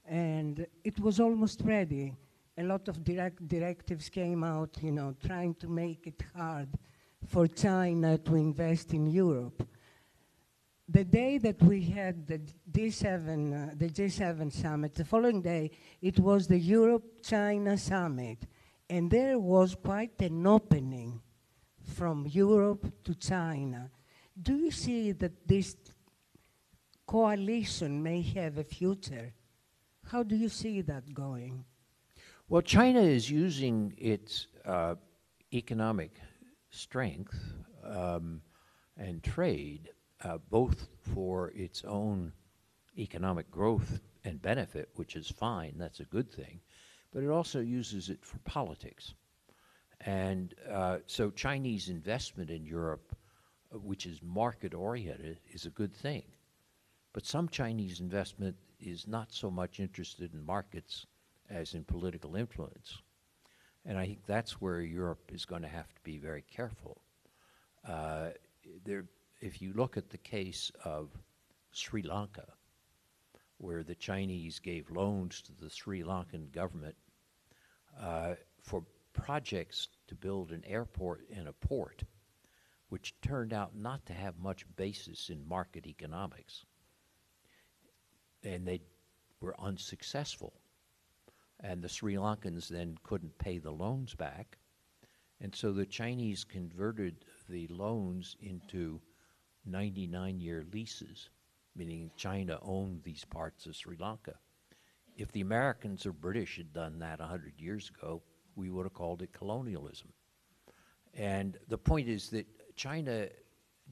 Speaker 7: And it was almost ready. A lot of direct directives came out, you know, trying to make it hard for China to invest in Europe. The day that we had the G7, uh, the G7 summit, the following day, it was the Europe-China summit. And there was quite an opening from Europe to China. Do you see that this coalition may have a future? How do you see that going?
Speaker 3: Well, China is using its uh, economic strength um, and trade uh, both for its own economic growth and benefit, which is fine, that's a good thing, but it also uses it for politics. And uh, so Chinese investment in Europe, which is market oriented, is a good thing. But some Chinese investment is not so much interested in markets as in political influence. And I think that's where Europe is going to have to be very careful. Uh, there, if you look at the case of Sri Lanka, where the Chinese gave loans to the Sri Lankan government uh, for projects to build an airport and a port, which turned out not to have much basis in market economics. And they were unsuccessful. And the Sri Lankans then couldn't pay the loans back. And so the Chinese converted the loans into 99 year leases, meaning China owned these parts of Sri Lanka. If the Americans or British had done that 100 years ago, we would have called it colonialism. And the point is that China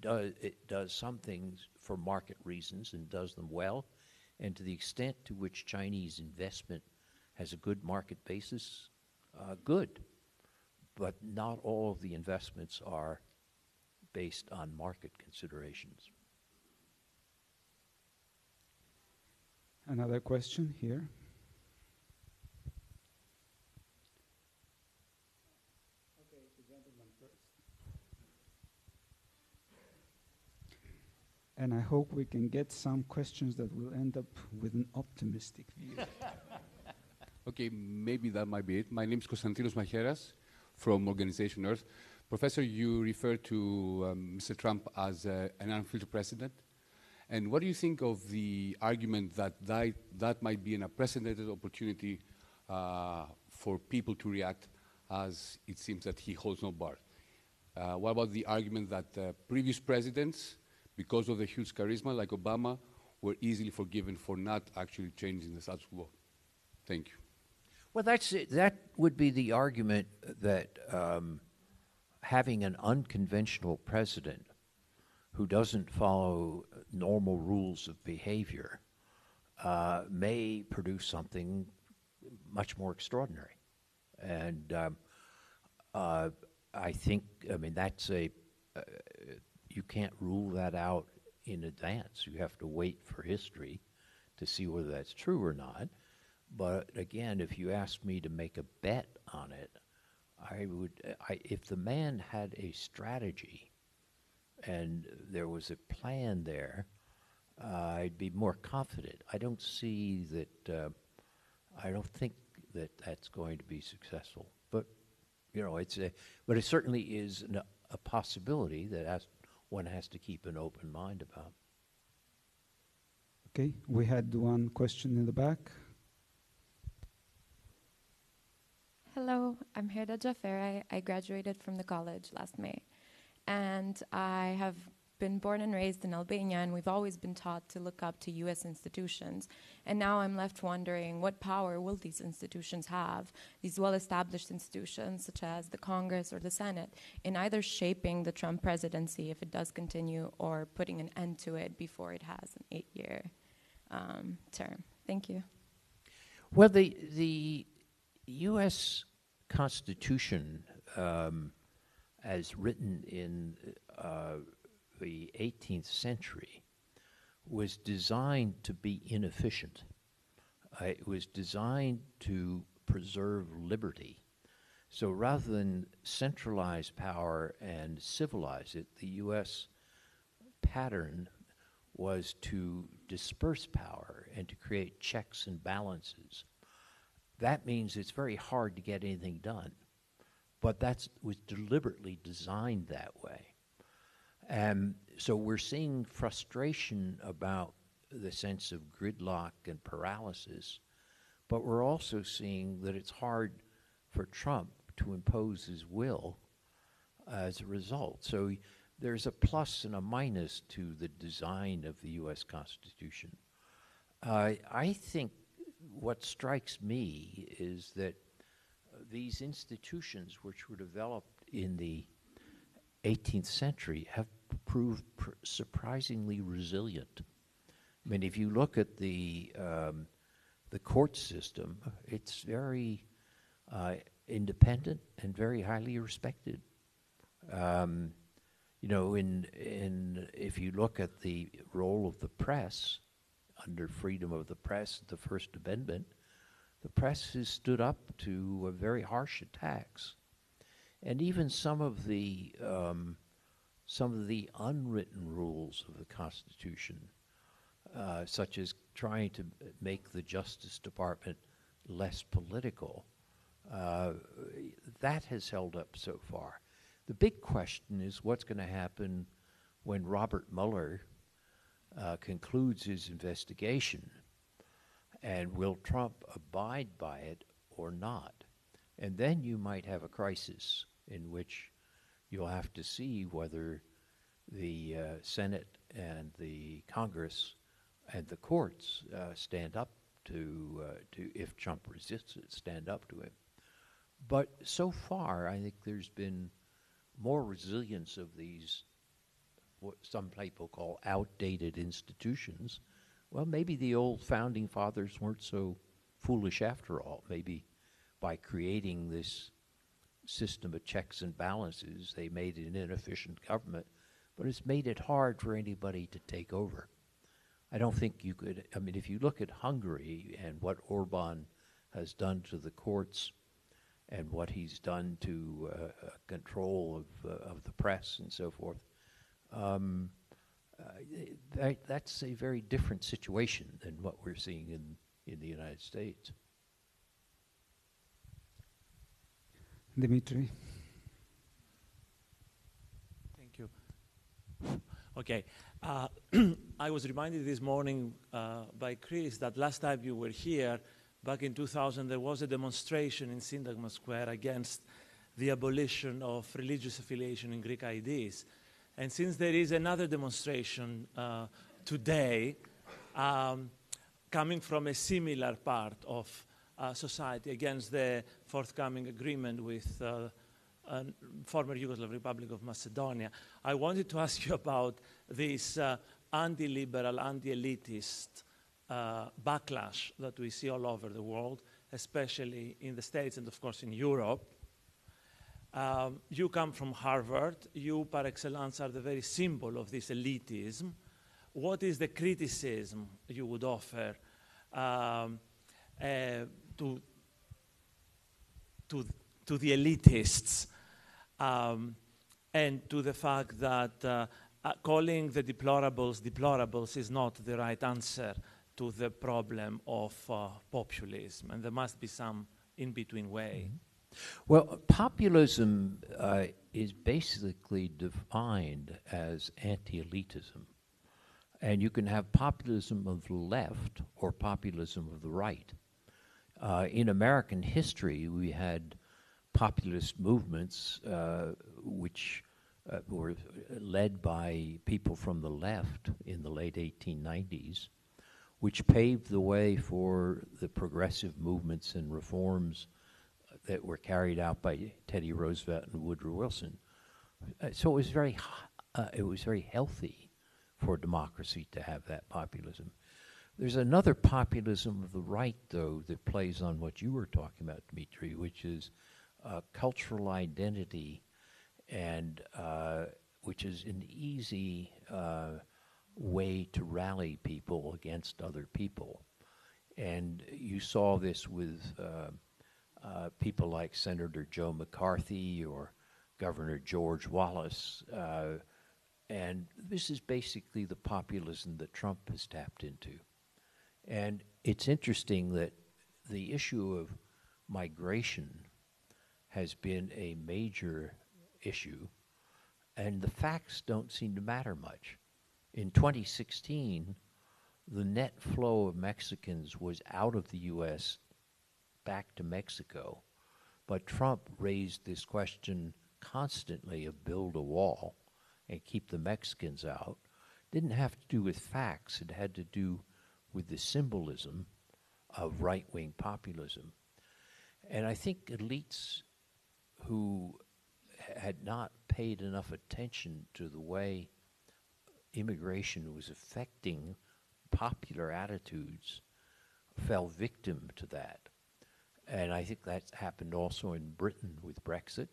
Speaker 3: does, it does some things for market reasons and does them well. And to the extent to which Chinese investment has a good market basis, uh, good. But not all of the investments are based on market considerations.
Speaker 1: Another question here. And I hope we can get some questions that will end up with an optimistic view.
Speaker 8: okay, maybe that might be it. My name is Konstantinos Macheras from Organization Earth. Professor, you referred to um, Mr. Trump as uh, an unfiltered president. And what do you think of the argument that that, that might be an unprecedented opportunity uh, for people to react as it seems that he holds no bar? Uh, what about the argument that uh, previous presidents because of the huge charisma, like Obama, were easily forgiven for not actually changing the status quo. Thank you.
Speaker 3: Well, that's that would be the argument that um, having an unconventional president who doesn't follow normal rules of behavior uh, may produce something much more extraordinary. And um, uh, I think, I mean, that's a, uh, you can't rule that out in advance. You have to wait for history to see whether that's true or not. But again, if you ask me to make a bet on it, I would, I, if the man had a strategy and there was a plan there, uh, I'd be more confident. I don't see that, uh, I don't think that that's going to be successful. But, you know, it's a, but it certainly is an, a possibility that as one has to keep an open mind about.
Speaker 1: Okay, we had one question in the back.
Speaker 9: Hello, I'm Herda Jaffer. I graduated from the college last May. And I have been born and raised in Albania, and we've always been taught to look up to US institutions. And now I'm left wondering what power will these institutions have, these well established institutions such as the Congress or the Senate, in either shaping the Trump presidency if it does continue or putting an end to it before it has an eight year um, term? Thank you.
Speaker 3: Well, the, the U.S. Constitution, um, as written in uh, the 18th century was designed to be inefficient. Uh, it was designed to preserve liberty. So rather than centralize power and civilize it, the U.S. pattern was to disperse power and to create checks and balances. That means it's very hard to get anything done, but that was deliberately designed that way. And so we're seeing frustration about the sense of gridlock and paralysis, but we're also seeing that it's hard for Trump to impose his will as a result. So there's a plus and a minus to the design of the U.S. Constitution. Uh, I think what strikes me is that these institutions, which were developed in the 18th century, have proved pr- surprisingly resilient. I mean, if you look at the um, the court system, it's very uh, independent and very highly respected. Um, you know, in in if you look at the role of the press under freedom of the press, the First Amendment, the press has stood up to very harsh attacks, and even some of the um, some of the unwritten rules of the Constitution, uh, such as trying to make the Justice Department less political, uh, that has held up so far. The big question is what's going to happen when Robert Mueller uh, concludes his investigation, and will Trump abide by it or not? And then you might have a crisis in which you'll have to see whether the uh, Senate and the Congress and the courts uh, stand up to uh, to if Trump resists it, stand up to him. But so far, I think there's been more resilience of these what some people call outdated institutions. Well, maybe the old founding fathers weren't so foolish after all. Maybe by creating this system of checks and balances, they made an inefficient government, but it's made it hard for anybody to take over. I don't think you could, I mean, if you look at Hungary and what Orban has done to the courts and what he's done to uh, uh control of, uh, of the press and so forth, um, uh, that, that's a very different situation than what we're seeing in, in the United States.
Speaker 1: Dimitri.
Speaker 10: Thank you. Okay. Uh, I was reminded this morning uh, by Chris that last time you were here, back in 2000, there was a demonstration in Syntagma Square against the abolition of religious affiliation in Greek IDs. And since there is another demonstration uh, today um, coming from a similar part of uh, society against the forthcoming agreement with uh, former Yugoslav Republic of Macedonia, I wanted to ask you about this uh, anti-liberal, anti-elitist uh, backlash that we see all over the world, especially in the States and of course in Europe. Um, you come from Harvard. You, par excellence, are the very symbol of this elitism. What is the criticism you would offer um, uh, to, to, to the elitists um, and to the fact that uh, uh, calling the deplorables deplorables is not the right answer to the problem of uh, populism, and there must be some in between way. Mm-hmm.
Speaker 3: Well, populism uh, is basically defined as anti elitism. And you can have populism of the left or populism of the right. Uh, in American history, we had populist movements uh, which uh, were led by people from the left in the late 1890s, which paved the way for the progressive movements and reforms that were carried out by Teddy Roosevelt and Woodrow Wilson. Uh, so it was very, uh, it was very healthy for democracy to have that populism. There's another populism of the right, though, that plays on what you were talking about, Dmitry, which is uh, cultural identity, and uh, which is an easy uh, way to rally people against other people. And you saw this with uh, people like Senator Joe McCarthy or Governor George Wallace. Uh, and this is basically the populism that Trump has tapped into. And it's interesting that the issue of migration has been a major issue, and the facts don't seem to matter much. In 2016, the net flow of Mexicans was out of the U.S back to Mexico. But Trump raised this question constantly of build a wall and keep the Mexicans out. Didn't have to do with facts, it had to do with the symbolism of right wing populism. And I think elites who had not paid enough attention to the way immigration was affecting popular attitudes fell victim to that. And I think that happened also in Britain with Brexit.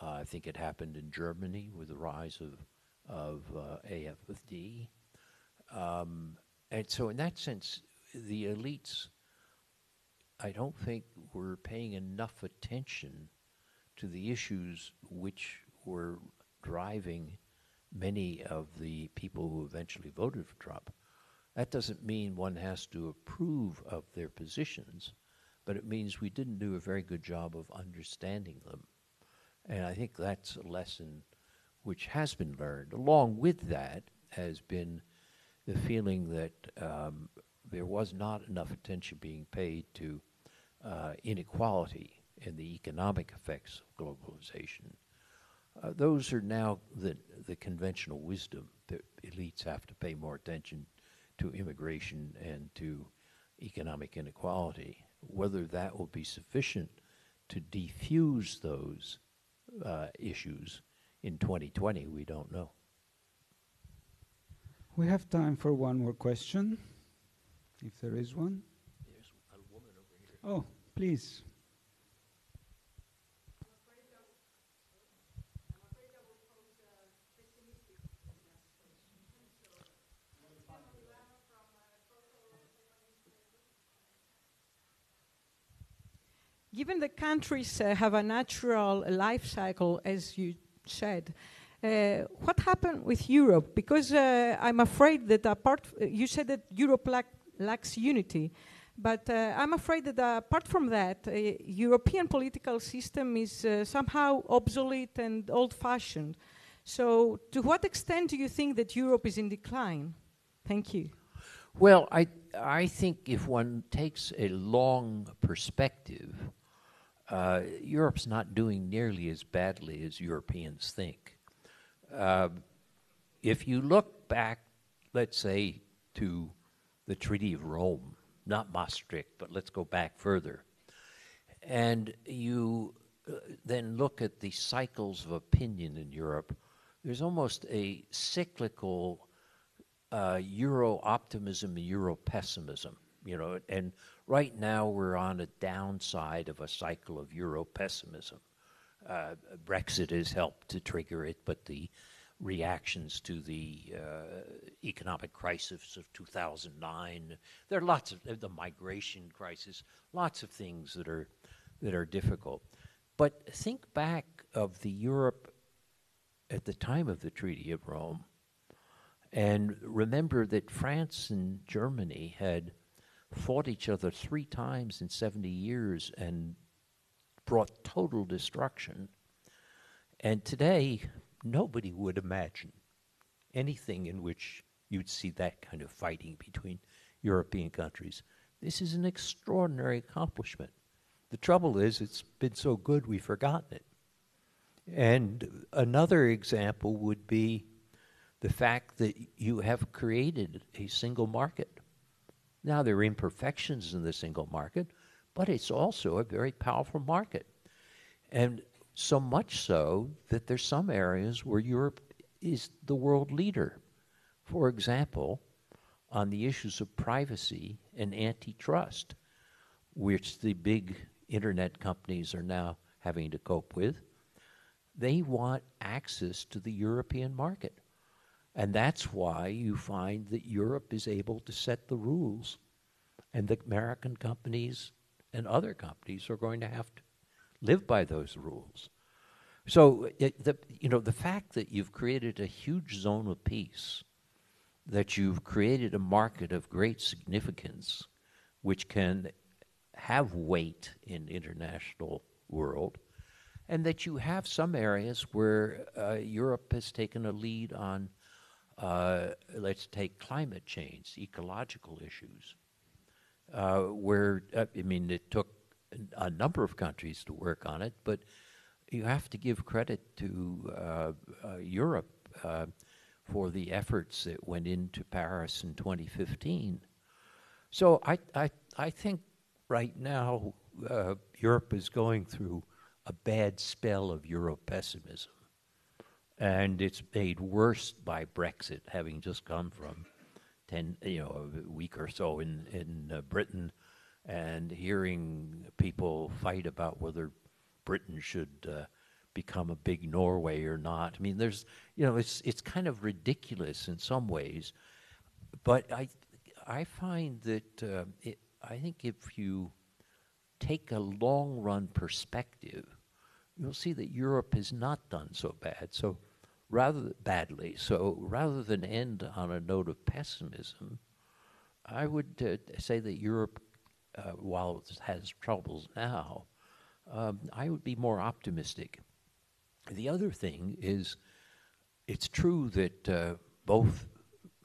Speaker 3: Uh, I think it happened in Germany with the rise of, of uh, AFD. Um, and so, in that sense, the elites, I don't think, were paying enough attention to the issues which were driving many of the people who eventually voted for Trump. That doesn't mean one has to approve of their positions, but it means we didn't do a very good job of understanding them. And I think that's a lesson which has been learned. Along with that has been the feeling that um, there was not enough attention being paid to uh, inequality and the economic effects of globalization. Uh, those are now the, the conventional wisdom that elites have to pay more attention to immigration and to economic inequality. Whether that will be sufficient to defuse those uh, issues in 2020, we don't know.
Speaker 1: We have time for one more question, if there is one.
Speaker 3: There's a woman over here.
Speaker 1: Oh, please.
Speaker 11: Given the countries uh, have a natural life cycle, as you said, uh, what happened with Europe? Because uh, I'm afraid that apart, you said that Europe lack, lacks unity, but uh, I'm afraid that apart from that, uh, European political system is uh, somehow obsolete and old-fashioned. So, to what extent do you think that Europe is in decline? Thank you.
Speaker 3: Well, I, I think if one takes a long perspective, uh, Europe's not doing nearly as badly as Europeans think. Uh, if you look back, let's say, to the Treaty of Rome, not Maastricht, but let's go back further, and you uh, then look at the cycles of opinion in Europe, there's almost a cyclical uh, Euro optimism Euro pessimism. You know, and right now we're on a downside of a cycle of Euro pessimism. Uh, Brexit has helped to trigger it, but the reactions to the uh, economic crisis of 2009, there are lots of the migration crisis, lots of things that are that are difficult. But think back of the Europe at the time of the Treaty of Rome, and remember that France and Germany had fought each other three times in 70 years and brought total destruction. And today, nobody would imagine anything in which you'd see that kind of fighting between European countries. This is an extraordinary accomplishment. The trouble is, it's been so good we've forgotten it. And another example would be the fact that you have created a single market. Now, there are imperfections in the single market, but it's also a very powerful market. And so much so that there's some areas where Europe is the world leader. For example, on the issues of privacy and antitrust, which the big internet companies are now having to cope with, they want access to the European market. And that's why you find that Europe is able to set the rules, and the American companies and other companies are going to have to live by those rules. So, it, the, you know, the fact that you've created a huge zone of peace, that you've created a market of great significance, which can have weight in international world, and that you have some areas where uh, Europe has taken a lead on uh, let's take climate change, ecological issues, uh, where, uh, I mean, it took a number of countries to work on it, but you have to give credit to uh, uh, Europe uh, for the efforts that went into Paris in 2015. So I, I, I think right now Europe is going through a bad spell of Euro pessimism. And it's made worse by Brexit, having just come from 10, you know, a week or so in, in uh, Britain and hearing people fight about whether Britain should uh, become a big Norway or not. I mean, there's, you know, it's, it's kind of ridiculous in some ways. But I, I find that uh, it, I think if you take a long run perspective, you'll see that Europe has not done so bad. So rather badly. So rather than end on a note of pessimism, I would uh, say that Europe, uh, while it has troubles now, um, I would be more optimistic. The other thing is, it's true that uh, both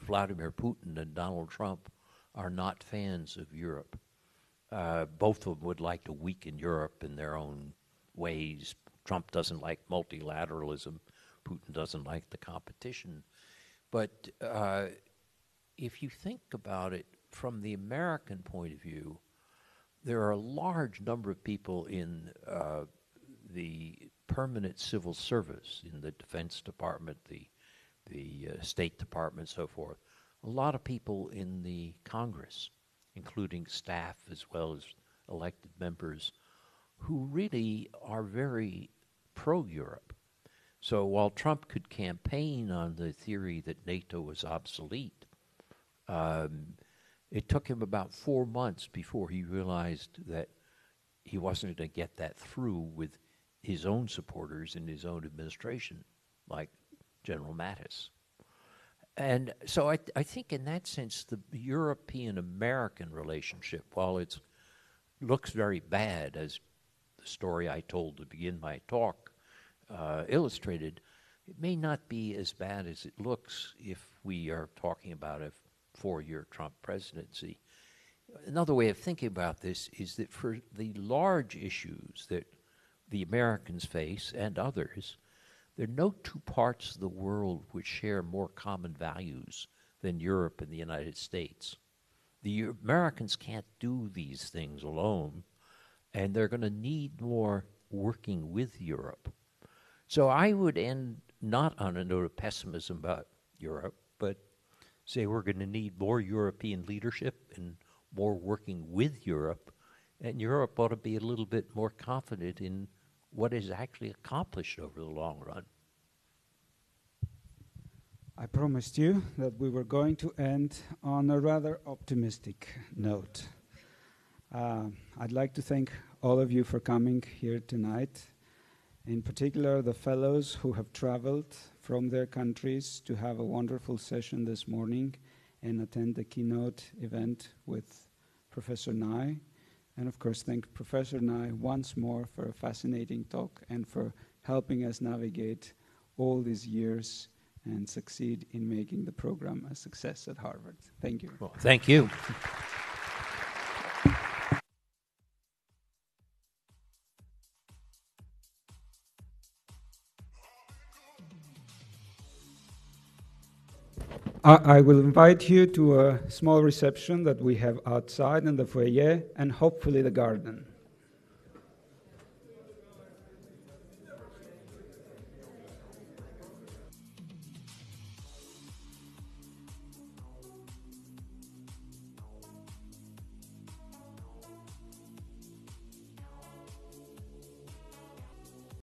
Speaker 3: Vladimir Putin and Donald Trump are not fans of Europe. Uh, both of them would like to weaken Europe in their own ways. Trump doesn't like multilateralism. Putin doesn't like the competition. But uh, if you think about it from the American point of view, there are a large number of people in uh, the permanent civil service, in the Defense Department, the the uh, State Department, so forth. A lot of people in the Congress including staff as well as elected members, who really are very pro Europe. So while Trump could campaign on the theory that NATO was obsolete, um, it took him about four months before he realized that he wasn't going to get that through with his own supporters in his own administration, like General Mattis. And so I, I think in that sense, the European American relationship, while it looks very bad, as the story I told to begin my talk uh, illustrated, it may not be as bad as it looks if we are talking about a four year Trump presidency. Another way of thinking about this is that for the large issues that the Americans face and others, there are no two parts of the world which share more common values than Europe and the United States. The Americans can't do these things alone, and they're going to need more working with Europe. So I would end not on a note of pessimism about Europe, but say we're going to need more European leadership and more working with Europe, and Europe ought to be a little bit more confident in what is actually accomplished over the long run.
Speaker 1: I promised you that we were going to end on a rather optimistic note. Uh, I'd like to thank all of you for coming here tonight, in particular the fellows who have traveled from their countries to have a wonderful session this morning and attend the keynote event with Professor Nye. And of course, thank Professor Nye once more for a fascinating talk and for helping us navigate all these years and succeed in making the program a success at Harvard. Thank you.
Speaker 3: Well, thank you.
Speaker 1: I will invite you to a small reception that we have outside in the foyer and hopefully the garden.